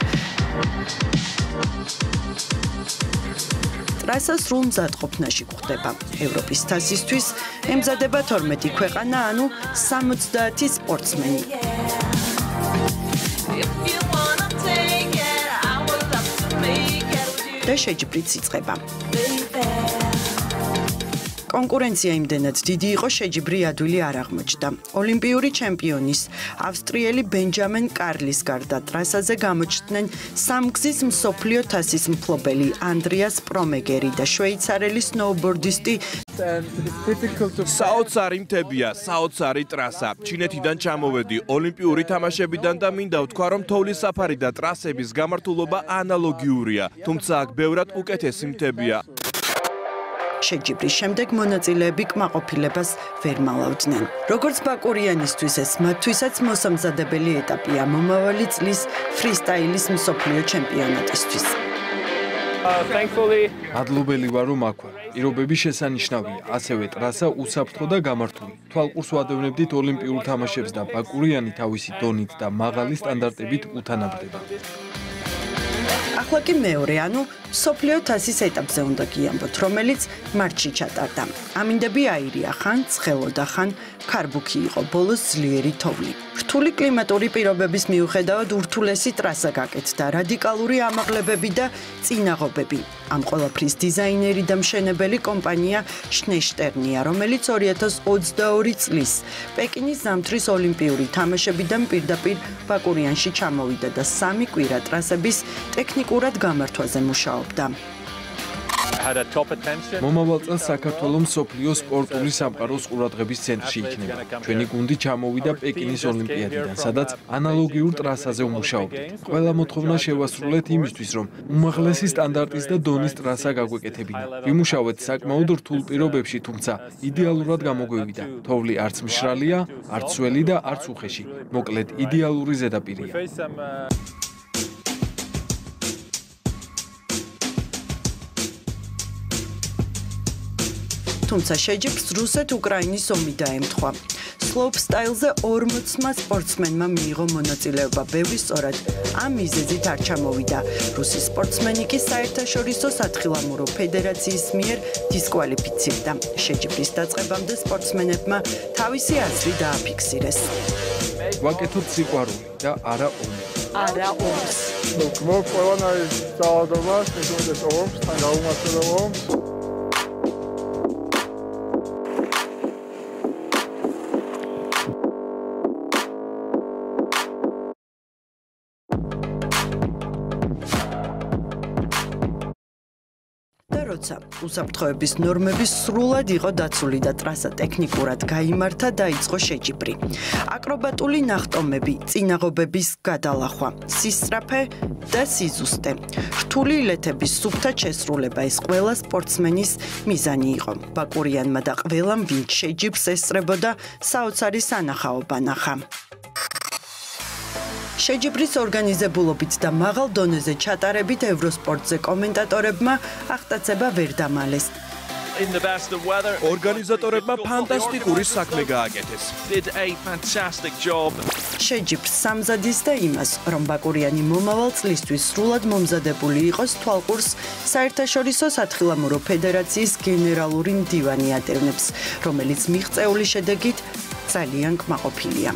ტრასა სრულ მზადყოფნაში გვხდება. ევროპის თასისთვის ემზადება 12 ქვეყანა, ანუ 70 სპორტსმენი. და შეჯიბრიც იწყება. კონკურენცია იმდენად დიდი იყო, შეჯიბრი ადვილი არ აღმოჩნდა. ოლიმპიური ჩემპიონის ავსტრიელი ბენჯამენ კარლის გარდა ტრასაზე გამოჩნდნენ სამგზის მსოფლიო თასის მფლობელი ანდრიას პრომეგერი და შვეიცარელი სნოუბორდისტი საოცარი მთებია, საოცარი ტრასა. ჩინეთიდან ჩამოვედი ოლიმპიური თამაშებიდან და მინდა ვთქვა, რომ თოვლის საფარი და ტრასების გამართულობა ანალოგიურია, თუმცა აქ ბევრად უკეთესი მთებია. შეჯიბრის შემდეგ მონაწილეები კმაყოფილებას ვერ მალავდნენ. როგორც ბაკურიანისთვის ეს მათთვისაც მოსამზადებელი ეტაპია მომავალი წლის ფრისტაილის მსოფლიო ჩემპიონატისთვის. ადლობელი ვარ რომ აქვე. პირობები შესანიშნავია, ასევე ტრასა უსაფრთხო და გამართული. თვალყურს ვადევნებდით ოლიმპიურ თამაშებს და ბაკურიანი თავისი დონით და მაღალი სტანდარტებით უთანაბრდება. ახლა კი მეორე, ანუ სოფლიო თასის ეტაპზე უნდა გიამბოთ, რომელიც მარტში ჩატარდა. ამინდები აირია ხან, ცხელოდა ხან, კარბუქი იყო ბოლოს ძლიერი თოვლი. რთული კლიმატური პირობების მიუხედავად ურთულესი ტრასა გაკეთდა, რადიკალური ამაღლებები და წინაღობები. ამ ყველაფრის დიზაინერი და მშენებელი კომპანია შნეშტერნია, რომელიც 2022 წლის პეკინის ზამთრის ოლიმპიური თამაშებიდან პირდაპირ ბაკურიანში ჩამოვიდა და სამი კვირა ტრასების ტექნიკურად გამართვაზე მუშაობდა. მომავალ წელს საქართველოს სოფლიო სპორტული სამყაროს ყურადღების ცენტრში იქნება. ჩვენი გუნდი ჩამოვიდა პეკინის ოლიმპიადიდან, სადაც ანალოგიურ ტრასაზე უმუშაობდით. ყველა მოთხოვნა შევასრულეთ იმისთვის, რომ უმაღლესი სტანდარტის და დონის ტრასა გაგვეკეთებინა. ვიმუშავეთ საკმაოდ რთულ პირობებში, თუმცა იდეალურად გამოგვივიდა. თოვლი არც მშრალია, არც ძველი და არც უხეში. მოკლედ, იდეალური ზედაპირია. თუმცა შეჯიბრს რუსეთ-უკრაინის ომი დაემთხვა. სლოპ სტაილზე 40-მა სპორტსმენმა მიიღო მონაწილეობა. ბევრი სწორად ამ მიზეზით არ ჩამოვიდა. რუსი სპორტსმენი კი საერთაშორისო სათხილამურო ფედერაციის მიერ დისკვალიფიცირდა. შეჯიბრის დაწყებამდე სპორტსმენებმა თავისი აზრი დააფიქსირეს. ვაკეთოთ სიყვარული და არა ომი. არა ომს. მოგ ყველანაირ ძალადობას, მეგობრებს ომს, თან გაუმართლებ ომს. როცა უსაფრთხოების ნორმები სრულად იყო დაცული და ტრასა ტექნიკურად გამართა დაიწყო შეჯიბრი. აკრობატული ნახტომები, წინაღობების გადალახვა, სისტრაფე და სიზუსტე. რთული ილეთების სუფთა შესრულება ეს ყველა სპორტსმენის მიზანი იყო. ბაკურიანმა და ყველამ ვინ შეჯიბრს ესწრებოდა საოცარი სანახაობა ნახა. შეჯიბრის ორგანიზებულობით და მაღალ დონეზე ჩატარებით ევროსპორტზე კომენტატორებმა აღტაცება ვერ დამალეს. ორგანიზატორებმა ფანტასტიკური საქმე გააკეთეს. Did a fantastic job. შეჯიბრს სამზადის და იმას, რომ ბაკურიანი მომავალ წლისთვის სრულად მომზადებული იყოს თვალყურს საერთაშორისო სათხილამურო ფედერაციის გენერალური მდივანი ატევნებს, რომელიც მიღწეული შედეგით ძალიან კმაყოფილია.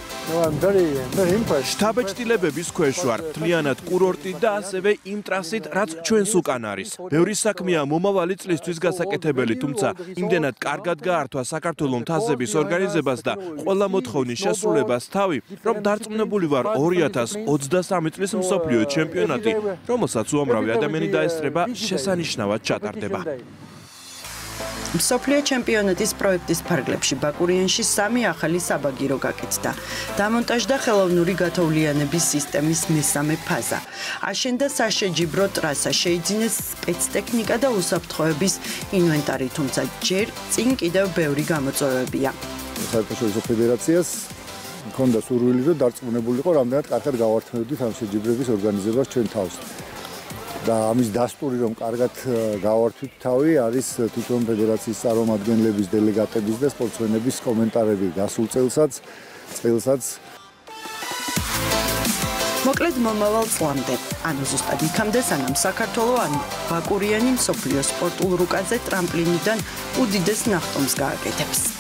შტაბეჭდილებების ქვეშ ვარ, თლიანად კურორტი და ასევე იმ ტრასით, რაც ჩვენს უკან არის. ბევრი საქმეა მომავალი წლისთვის გასაკეთებელი, თუმცა იმდენად კარგად გაართვა საქართველოს თასების ორგანიზებას და ყველა მოთხოვნის შესრულებას თავი, რომ დარწმუნებული ვარ 2023 წლის მსოფლიო ჩემპიონატი, რომელსაც უამრავი ადამიანი დაესწრება, შესანიშნავად ჩატარდება. მსოფლიო ჩემპიონატის პროექტის ფარგლებში ბაკურიანში სამი ახალი საბაგირო გაკეთდა. დამონტაჟდა ხელოვნური გათოვლიანების სისტემის მესამე ფაზა. აშენდა საშეჯიბრო ტრასა, შეიძინეს სპეცტექნიკა და უსაფრთხოების ინვენტარი, თუმცა ჯერ წინ კიდევ ბევრი გამოწვევებია. საერთაშორისო ფედერაციას მქონდა სურვილი, რომ დარწმუნებულიყო, რამდენად კარგად გავართმევდით ამ შეჯიბრების ორგანიზებას ჩვენ თავს. და ამის დასტური რომ კარგად გავართვით თავი არის თვითონ ფედერაციის წარმომადგენლების დელეგატების და სპორტსმენების კომენტარები. გასულ წელსაც წელსაც მოკლედ მომავალ წლამდე ანუ ზუსტად იქამდე სანამ საქართველოს ან ბაკურიანი მსოფლიო სპორტულ რუკაზე ტრამპლინიდან უდიდეს ნახტომს გააკეთებს